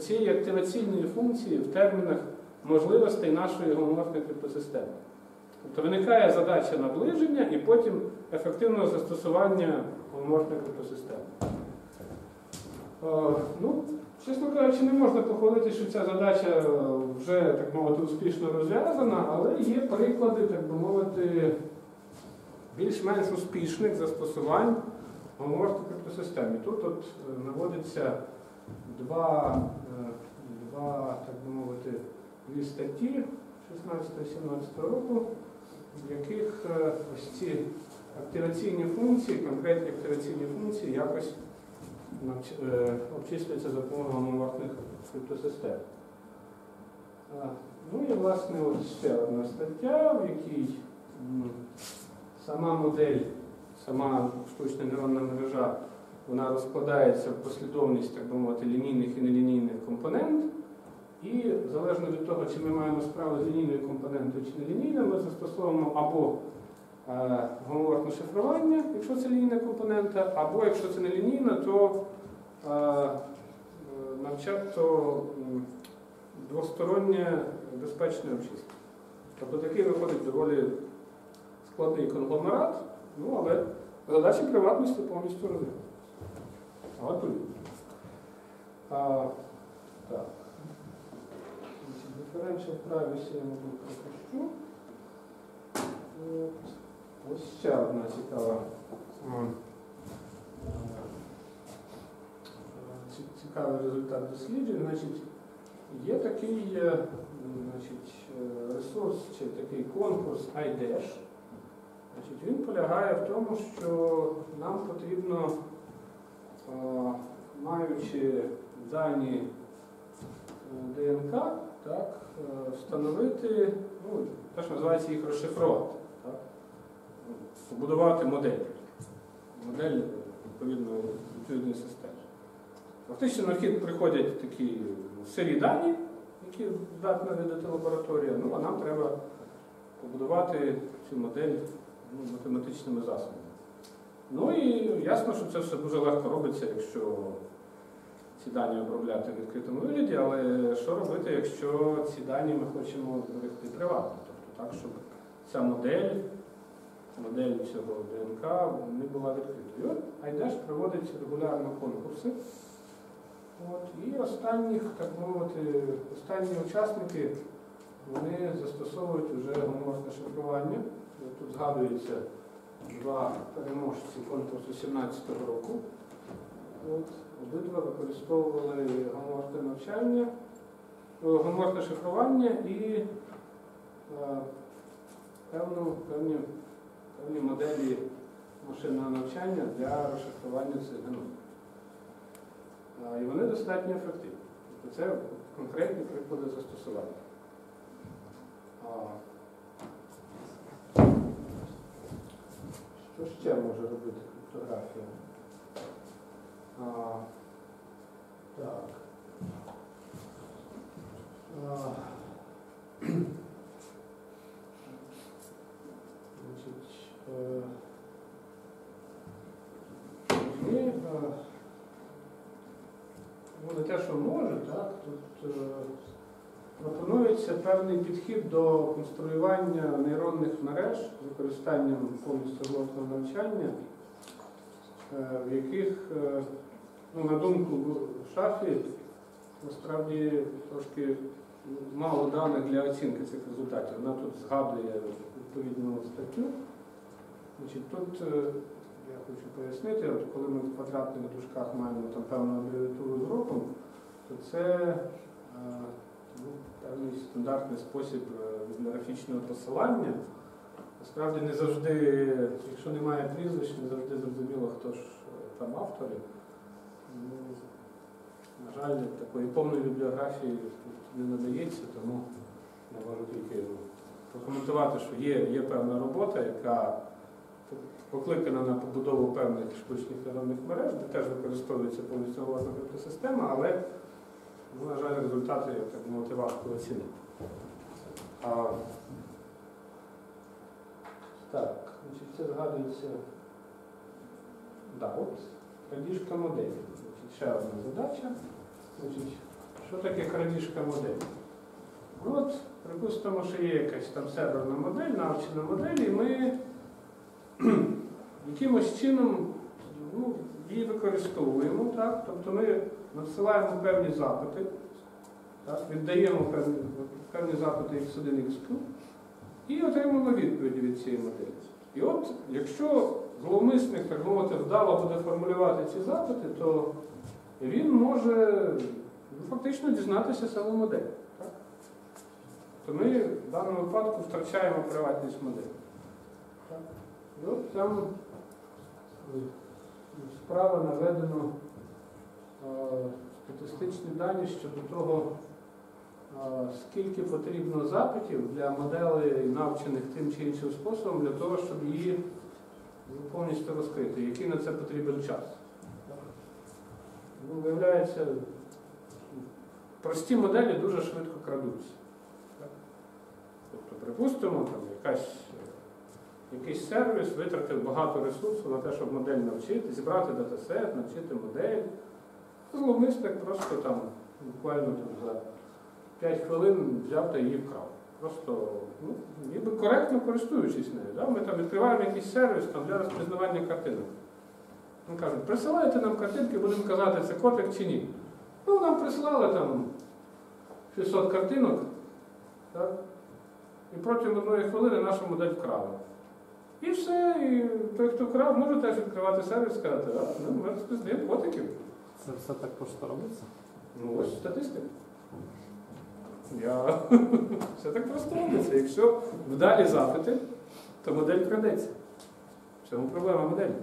цієї активаційної функції в термінах можливостей нашої гомоморфної криптосистеми. Тобто виникає задача наближення і потім ефективного застосування гомоморфної криптосистеми. Е, Ну, чесно кажучи, не можна похвалити, що ця задача вже, так мовити, успішно розв'язана, але є приклади, так би мовити, більш-менш успішних застосувань гомоморфної криптосистеми. Тут от е, наводиться два, е, два, так би мовити, дві статті 16-17 року, в яких е, ось ці активаційні функції, конкретні активаційні функції якось обчислюються за допомогою гомоморфних криптосистем. Ну і власне от ще одна стаття, в якій сама модель, сама штучна нейронна мережа, вона розкладається в послідовність, так би мовити, лінійних і нелінійних компонент. І залежно від того, чи ми маємо справу з лінійною компонентою чи нелінійною, ми застосовуємо або е, гомоморфне шифрування, якщо це лінійна компонента, або якщо це не лінійна, то е, е, то двостороннє безпечне обчислення. Тобто такий виходить доволі складний конгломерат, ну але задачі приватності повністю розвинуті. Готові. А, так. Differential privacy я мабуть пропущу. Ось ще одна цікава. е, ці- Цікавий результат досліджень. Значить, є такий е, значить, е, ресурс чи такий конкурс iDash. Значить, він полягає в тому, що нам потрібно, е, маючи дані е, ДНК, так, е, встановити, ну, те, що називається їх розшифрувати, так, побудувати модель. Модель відповідно відповідної системи. Фактично на вхід приходять такі сирі дані, які здатна видати лабораторія, ну а нам треба побудувати цю модель ну, математичними засобами. Ну і ясно, що це все дуже легко робиться, якщо ці дані обробляти в відкритому вигляді, але що робити, якщо ці дані ми хочемо зберегти приватно? Тобто так, щоб ця модель моделі цього ДНК не була от Айдеш проводить регулярно конкурси. От, і останніх, так мовити, останні учасники вони застосовують вже гомоморфне шифрування. Тут згадується два переможці конкурсу 17-го року. От, обидва використовували гомоморфне навчання, е, шифрування і е, певну, певні, певні моделі машинного навчання для розшифрування цих геномів. А, І вони достатньо ефективні. Тобто це конкретні приклади застосування. Що ще може робити криптографія? А, Так. А, Значить, е, ми, е, ну, не те, що може, так, тут е, пропонується певний підхід до конструювання нейронних мереж з використанням повністю глотного навчання, е, в яких, е, ну, на думку шафі, насправді трошки мало даних для оцінки цих результатів. Вона тут згадує відповідну статтю. Значить, тут е, я хочу пояснити, от коли ми в квадратних дужках маємо там певну абревіатуру з роком, то це певний стандартний спосіб е, бібліографічного посилання. Насправді не завжди, якщо немає прізвищ, не завжди зрозуміло, хто ж е, там автори. Ну, на жаль, такої повної бібліографії тут не надається, тому я можу тільки ну, прокоментувати, що є, є певна робота, яка покликана на побудову певних штучних нейронних мереж, де теж використовується повністю власна криптосистема, але, ну, на жаль, результати, так мовити, важко оцінити. А, так, значить, це згадується. Да, от крадіжка моделі. Значить, ще одна задача. Значить, що таке крадіжка моделі? От, припустимо, що є якась там серверна модель, навчена модель, і ми якимось чином ну, її використовуємо, так? тобто ми надсилаємо певні запити, так? віддаємо певні, певні запити X1, X2 і отримуємо відповіді від цієї моделі. І от, якщо зловмисник, так мовити, вдало буде формулювати ці запити, то він може ну, фактично дізнатися саму модель. То ми в даному випадку втрачаємо приватність моделі. І от там справа наведено статистичні дані щодо того, е, скільки потрібно запитів для моделей, навчених тим чи іншим способом, для того, щоб її повністю розкрити, який на це потрібен час. Ну, виявляється, прості моделі дуже швидко крадуться. Тобто, припустимо, там якась, е, якийсь сервіс витратив багато ресурсу на те, щоб модель навчити, зібрати датасет, навчити модель. Зловмисник просто там буквально там, за 5 хвилин взяв та її вкрав. Просто ну, ніби коректно користуючись нею. Да? Ми там відкриваємо якийсь сервіс там, для розпізнавання картинок. Вони кажуть, присилайте нам картинки, будемо казати, це котик чи ні. Ну, нам прислали там 600 картинок, так? і протягом одної хвилини нашу модель вкрали. І все, і той, хто вкрав, може теж відкривати сервіс і сказати, а, ну, ми розпізнаємо котиків. Це все так просто робиться? Ну, ось статистика. Я... Все так просто робиться. Якщо вдалі запити, то модель крадеться. В цьому проблема моделі.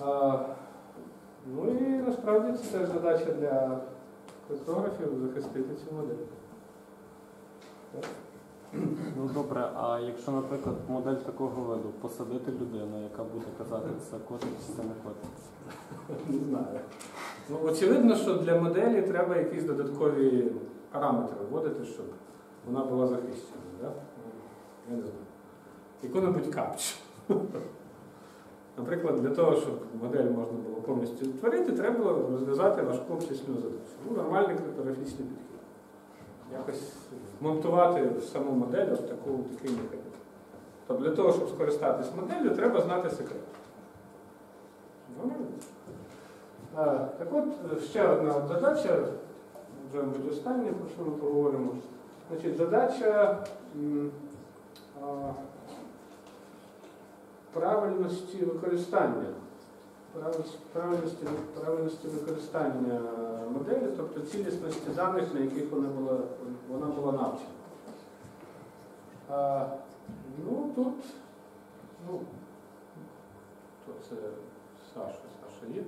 А, ну і насправді це теж задача для криптографів захистити цю модель. Ну добре, а якщо, наприклад, модель такого виду, посадити людину, яка буде казати, це котик чи це не котик? Не знаю. Ну, очевидно, що для моделі треба якісь додаткові параметри вводити, щоб вона була захищена. Да? Я не знаю. Яку-небудь капчу. Наприклад, для того, щоб модель можна було повністю відтворити, треба розв'язати важку обчисну задачу. Ну, нормальний криптографічний підхід. Якось монтувати в саму модель от таку, такий механізм. Тобто для того, щоб скористатись моделлю, треба знати секрет. Так от, ще одна задача, вже буде остання, про що ми поговоримо. Значить, задача правильності використання. Правильності, правильності використання моделі, тобто цілісності даних, на яких вона була, вона була навчена. А, ну, тут, ну, то це Саша, Саша є.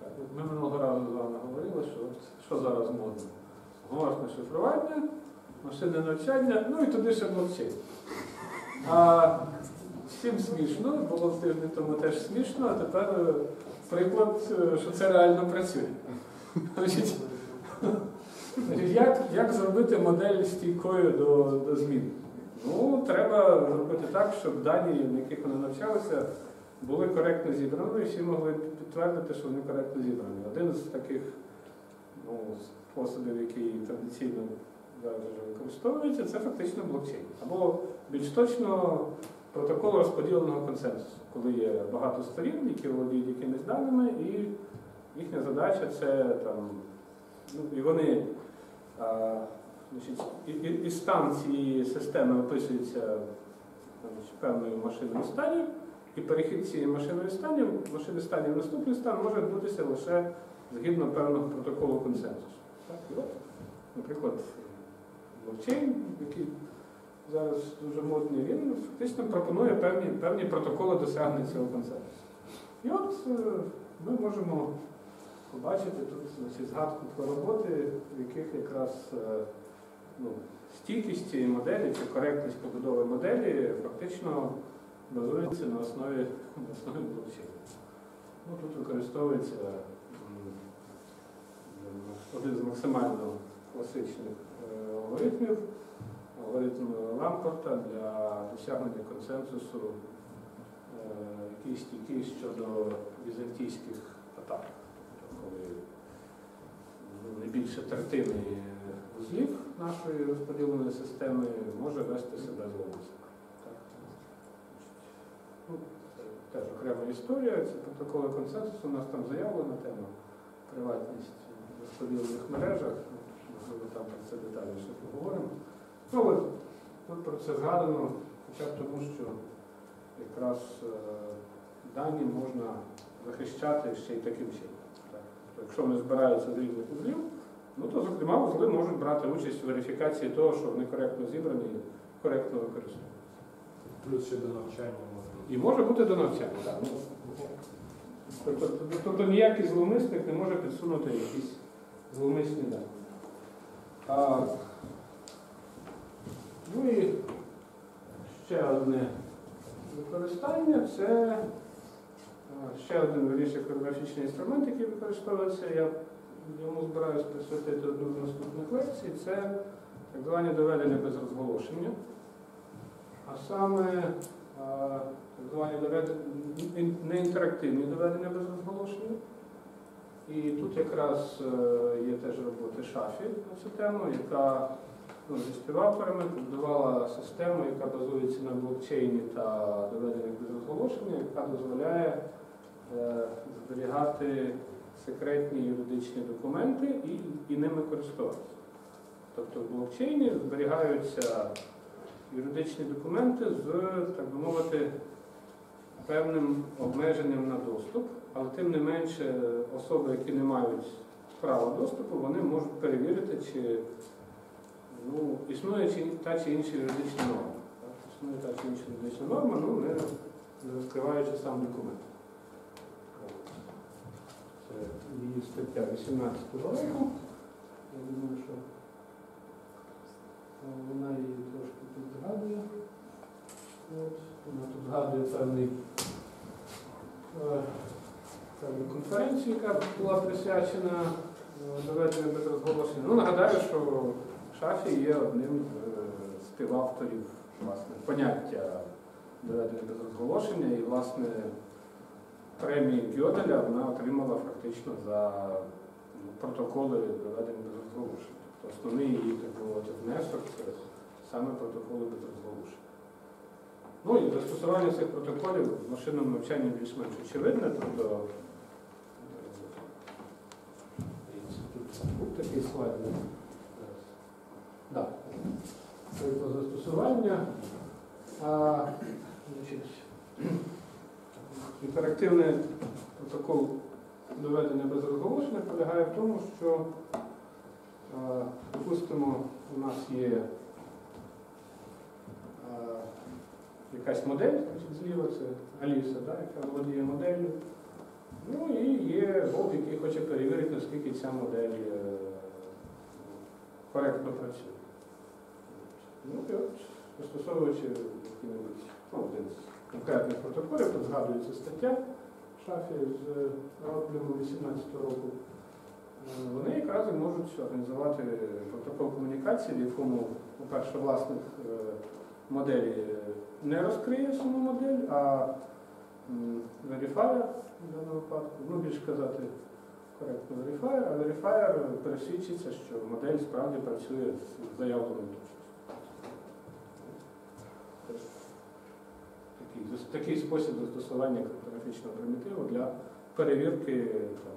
Так, ми минулого разу з вами говорили, що, що зараз модно. Голосне шифрування, машинне навчання, ну і туди ще блокчейн. А всім смішно, було тиждень тому теж смішно, а тепер приклад, е, що це реально працює. Як, як зробити модель стійкою до, до змін? Ну, треба зробити так, щоб дані, на яких вони навчалися, були коректно зібрані, і всі могли підтвердити, що вони коректно зібрані. Один з таких ну, способів, який традиційно використовується, це фактично блокчейн. Або більш точно протокол розподіленого консенсусу, коли є багато сторін, які володіють якимись даними, і їхня задача це там, ну, і вони. А, значить, і, і, і стан цієї системи описується значить, певною машиною станів, і перехід цієї машинної стані, машини стані в наступний стан може відбутися лише згідно певного протоколу консенсусу. Так? І от, наприклад, блокчейн, який зараз дуже модний, він фактично пропонує певні, певні протоколи досягнення цього консенсусу. І от е, ми можемо побачити тут значить, згадку про роботи, в яких якраз е, ну, стійкість цієї моделі чи коректність побудови моделі фактично базується на основі, на основі блокчейну. Ну, тут використовується один з максимально класичних е, алгоритмів, алгоритм Лампорта для досягнення консенсусу, е, який стійкий щодо візантійських атак. Коли ну, не більше третини вузлів нашої розподіленої системи може вести себе зловмисно. Так. Ну, це теж окрема історія, це протоколи консенсусу, у нас там заявлена тема приватність в розподілених мережах. Можливо, там про це детальніше поговоримо. Ну, от, тут про це згадано, хоча б тому, що якраз е, дані можна захищати ще й таким чином. Якщо вони збираються з різних узлів, ну то, зокрема, узли можуть брати участь у верифікації того, що вони коректно зібрані і коректно використовують. Плюс ще до навчання можна. І може бути до навчання. Так. Ну, Тобто, тобто ніякий зловмисник не може підсунути якісь зловмисні дані. А, ну і ще одне використання це ще один вирішив криптографічний інструмент, який використовується. Я йому збираюся присвятити одну з наступних лекцій. Це так звані доведення без розголошення. А саме так звані доведення, неінтерактивні доведення без розголошення. І тут якраз е, є теж роботи шафі на цю тему, яка ну, зі співавторами побудувала систему, яка базується на блокчейні та доведеннях без розголошення, яка дозволяє зберігати секретні юридичні документи і, і ними користуватися. Тобто в блокчейні зберігаються юридичні документи з, так би мовити, певним обмеженням на доступ, але тим не менше особи, які не мають права доступу, вони можуть перевірити, чи ну, існує чи, та чи інша юридична норма. Існує та чи інша юридична норма, ну, не розкриваючи сам документ. Це її стаття 18 року. Я думаю, що е, вона її трошки тут згадує. От. Вона тут згадує певний е, певну конференцію, яка була присвячена е, доведенню без розголошення. Ну, нагадаю, що Шафі є одним з співавторів власне, поняття доведення без розголошення, і, власне, премію Гьоделя вона отримала фактично за ну, протоколи доведення без. Тобто основний її, мовити, внесок це саме протоколи безрозголошення. Ну і застосування цих протоколів в машинному навчанні більш-менш очевидне, тобто е, був такий слайд. Да. Це про застосування. А, значить, інтерактивний протокол доведення без розголошення полягає в тому, що, е, допустимо, у нас є е, якась модель, зліва це Аліса, да, яка володіє моделлю. Ну і є Боб, який хоче перевірити, наскільки ця модель е, коректно працює. Ну і от, застосовуючи який-небудь ну, один з конкретних протоколів, тут згадується стаття в шафі з розділу 18 року. Е, Вони якраз і можуть організувати протокол комунікації, в якому, по-перше, власник е, моделі не розкриє саму модель, а верифаєр в даному випадку, ну більш казати коректно верифаєр, а верифаєр пересвідчиться, що модель справді працює з заявленою точністю. Тобто Такий, спосіб застосування криптографічного примітиву для перевірки там,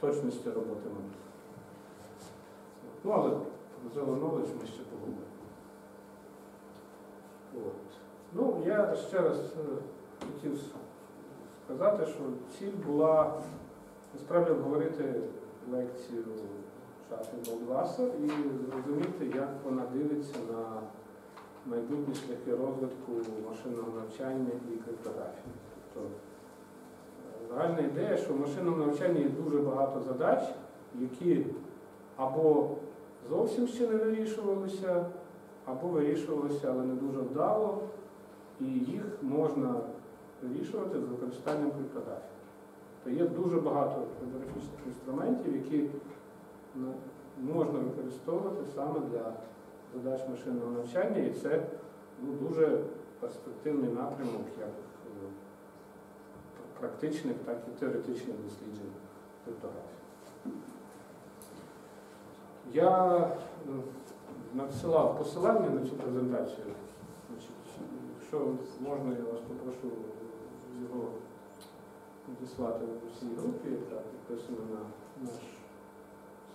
точності роботи моделі. Ну, але про Knowledge ми ще поговоримо. Ну, я ще раз е, хотів сказати, що ціль була насправді обговорити лекцію Шафі Болдваса і зрозуміти, як вона дивиться на майбутні шляхи розвитку машинного навчання і криптографії. Тобто е, загальна ідея, що в машинному навчанні є дуже багато задач, які або зовсім ще не вирішувалися, або вирішувалися, але не дуже вдало, і їх можна вирішувати з використанням криптографії. То є дуже багато криптографічних інструментів, які можна використовувати саме для задач машинного навчання, і це ну, дуже перспективний напрямок як е, практичних, так і теоретичних досліджень криптографії. Я е, надсилав посилання на цю презентацію. Якщо можна, я вас попрошу його надіслати в усій групі, яка підписана на наш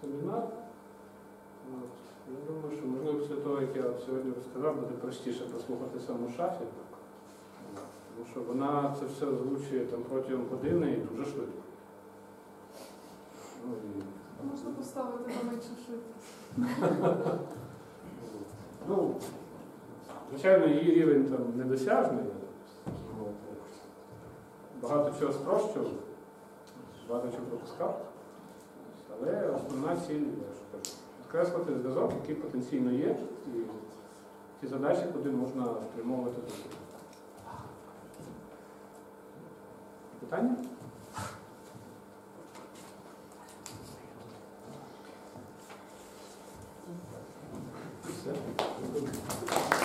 семінар. Я думаю, що можливо після того, як я сьогодні розказав, буде простіше послухати саму шафі. Тому що вона це все озвучує там протягом години і дуже швидко. Ну, і Можна поставити на меншу швидкість. Ну, звичайно, її рівень там недосяжний. Багато чого спрощував, багато чого пропускав. Але основна ціль, підкреслити зв'язок, який потенційно є, і ті задачі, куди можна спрямовувати зусилля. Питання? Все.